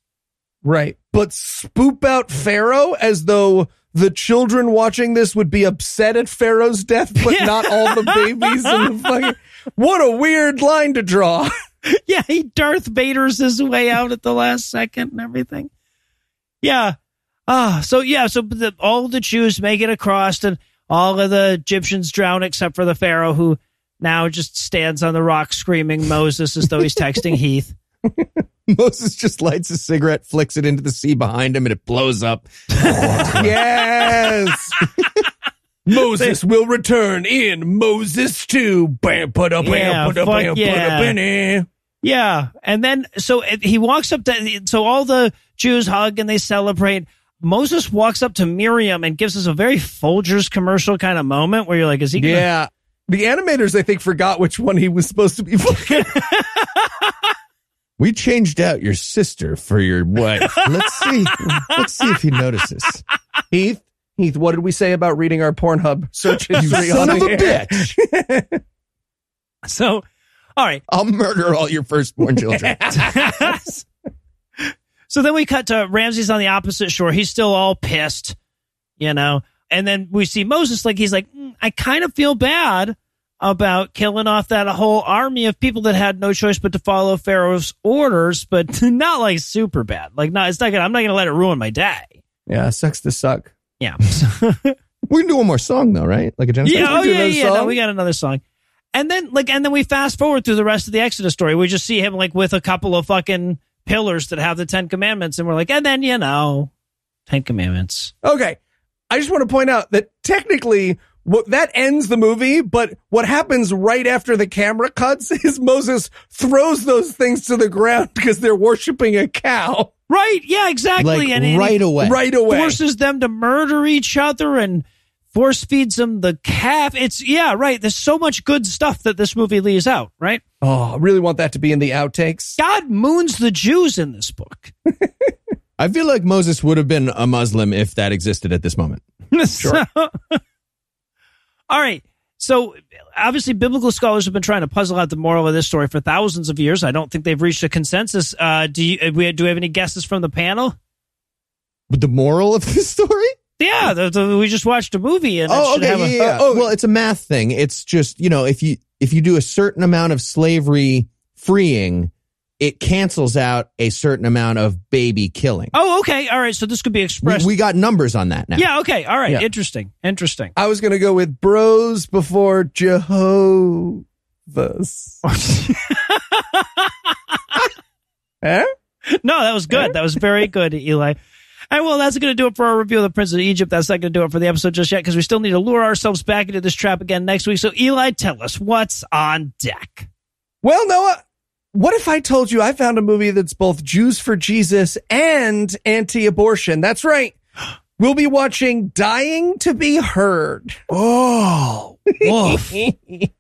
Right. But spoop out Pharaoh as though the children watching this would be upset at Pharaoh's death, but Yeah. not all the babies in the fucking. What a weird line to draw. yeah, he Darth Vader's his way out at the last second and everything. Yeah. Ah, so yeah, so the, all the Jews make it across, and all of the Egyptians drown except for the Pharaoh, who now just stands on the rock screaming Moses as though he's texting Heath. Moses just lights a cigarette, flicks it into the sea behind him, and it blows up. yes. Moses will return in Moses 2. Bam, put up, Yeah, bam, put up, fuck bam, put yeah. up in it. Yeah, and then so he walks up to so all the Jews hug and they celebrate. Moses walks up to Miriam and gives us a very Folgers commercial kind of moment where you're like, is he? Gonna, Yeah. The animators, I think, forgot which one he was supposed to be. We changed out your sister for your wife. Let's see. Let's see if he notices. Heath, Heath, what did we say about reading our Pornhub search You history son of a air? bitch. So, all right. I'll murder all your firstborn children. so then we cut to Ramses on the opposite shore. He's still all pissed, you know. And then we see Moses like he's like, "Mm, I kind of feel bad about killing off that whole army of people that had no choice but to follow Pharaoh's orders, but not like super bad. Like, not it's not gonna. I'm not gonna let it ruin my day. Yeah, sucks to suck. Yeah. we can do one more song though, right? Like a Genesis. Yeah, oh yeah, yeah. No, we got another song. And then like and then we fast forward through the rest of the Exodus story. We just see him like with a couple of fucking pillars that have the Ten Commandments, and we're like, and then you know, Ten Commandments. Okay. I just want to point out that technically what that ends the movie, but what happens right after the camera cuts is Moses throws those things to the ground because they're worshiping a cow Right? Yeah, exactly. Like and, and right he away. right away. forces them to murder each other and force feeds them the calf. It's yeah, right. There's so much good stuff that this movie leaves out. Right? Oh, I really want that to be in the outtakes. God moons the Jews in this book. I feel like Moses would have been a Muslim if that existed at this moment. So- all right. So obviously, biblical scholars have been trying to puzzle out the moral of this story for thousands of years. I don't think they've reached a consensus. Uh, do you? uh, we- Do we have any guesses from the panel? But the moral of this story? Yeah, the, the, we just watched a movie and it Oh, should okay. have Yeah, a, yeah, yeah. oh. well, it's a math thing. It's just, you know, if you if you do a certain amount of slavery freeing, it cancels out a certain amount of baby killing. Oh, okay. All right. So this could be expressed. we got numbers on that now. yeah. Okay. All right. Yeah. Interesting. Interesting. I was going to go with bros before Jehovah's. eh? No, that was good. That was very good, Eli. And well, that's going to do it for our review of the Prince of Egypt. That's not going to do it for the episode just yet because we still need to lure ourselves back into this trap again next week. So, Eli, tell us what's on deck. Well, Noah, what if I told you I found a movie that's both Jews for Jesus and anti abortion? That's right. We'll be watching Dying to Be Heard. Oh, woof.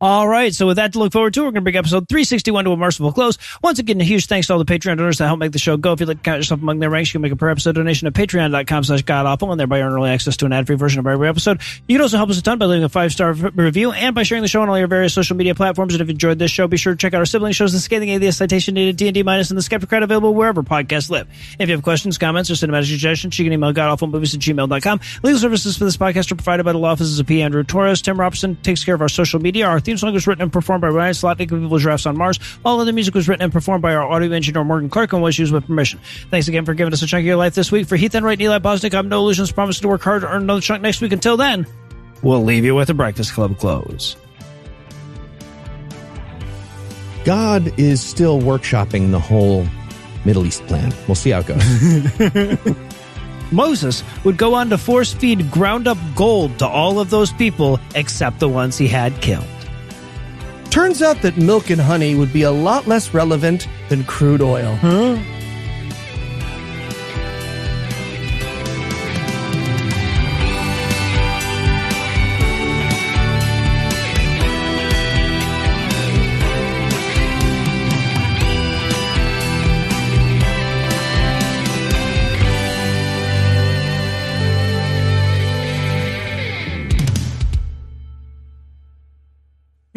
All right. So with that to look forward to, we're going to bring episode 361 to a merciful close. Once again, a huge thanks to all the Patreon donors that help make the show go. If you'd like to count yourself among their ranks, you can make a per episode donation at patreon.com slash godawful and thereby earn early access to an ad-free version of every episode. You can also help us a ton by leaving a five-star review and by sharing the show on all your various social media platforms. And if you enjoyed this show, be sure to check out our sibling shows, The Scathing Atheist, Citation Needed, D&D Minus, and The Skepticrat available wherever podcasts live. If you have questions, comments, or cinematic suggestions, you can email godawfulmovies at gmail.com. Legal services for this podcast are provided by the law offices of P. Andrew Torres. Tim Robertson takes care of our social media. Our theme song was written and performed by Ryan Slotnick of Evil Giraffes on Mars. All of the music was written and performed by our audio engineer Morgan Clark and was used with permission. Thanks again for giving us a chunk of your life this week. For Heath Enwright, Eli Bosnick, I'm Noah Lugeons, promise to work hard to earn another chunk next week. Until then, we'll leave you with a Breakfast Club close. God is still workshopping the whole Middle East plan. We'll see how it goes. Moses would go on to force feed ground up gold to all of those people except the ones he had killed. Turns out that milk and honey would be a lot less relevant than crude oil.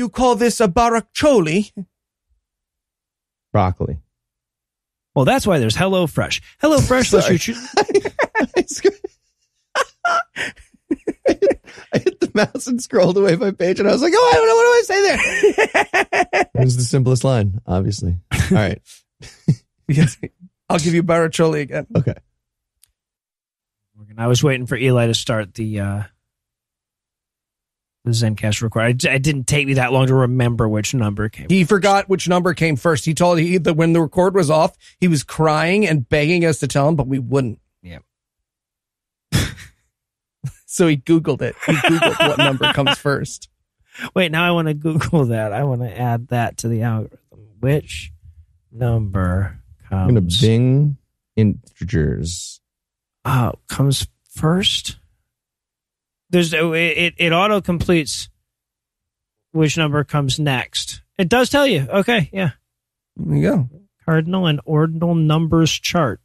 You call this a baracholi? Broccoli. Well, that's why there's Hello Fresh. Hello Fresh lets you choose. I hit the mouse and scrolled away my page, and I was like, "Oh, I don't know what do I say there." it was the simplest line, obviously. All right, Yes. I'll give you baracholi again. okay. I was waiting for Eli to start the uh, the Zencast record. I, it didn't take me that long to remember which number came. He forgot which number came first. He told he that when the record was off, he was crying and begging us to tell him, but we wouldn't. Yeah. So he Googled it. He Googled what number comes first. Wait, now I want to Google that. I want to add that to the algorithm. Which number comes? I'm gonna? Bing integers. Oh, comes first. There's it. It, auto completes. Which number comes next? It does tell you. Okay, yeah. There you go. Cardinal and ordinal numbers chart.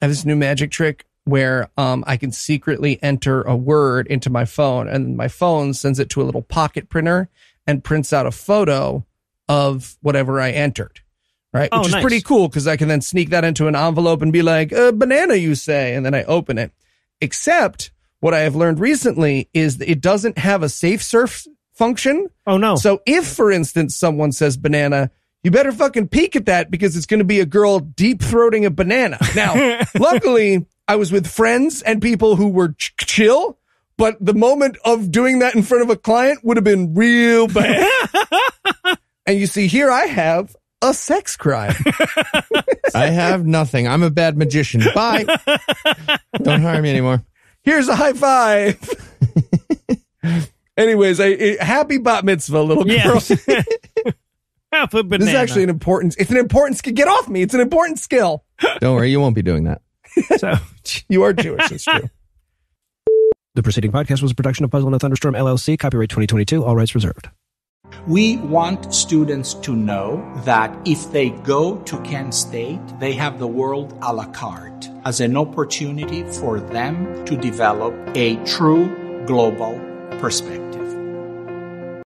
I have this new magic trick where um, I can secretly enter a word into my phone, and my phone sends it to a little pocket printer and prints out a photo of whatever I entered. Right, Oh, which is nice. pretty cool because I can then sneak that into an envelope and be like, "A banana, you say," and then I open it. Except what I have learned recently is that it doesn't have a safe surf function. Oh no! So if, for instance, someone says banana, you better fucking peek at that because it's going to be a girl deep throating a banana. Now, luckily, I was with friends and people who were ch- chill, but the moment of doing that in front of a client would have been real bad. and you see, here I have a sex crime. I have nothing. I'm a bad magician. Bye. Don't hire me anymore. Here's a high five. Anyways, a, a happy bat mitzvah, little girl. yeah. Half a banana. This is actually an important. It's an important skill. Get off me! It's an important skill. Don't worry, you won't be doing that. so. You are Jewish. It's true. The preceding podcast was a production of Puzzle in a Thunderstorm LLC. Copyright 2022. All rights reserved. We want students to know that if they go to Kent State, they have the world a la carte as an opportunity for them to develop a true global perspective.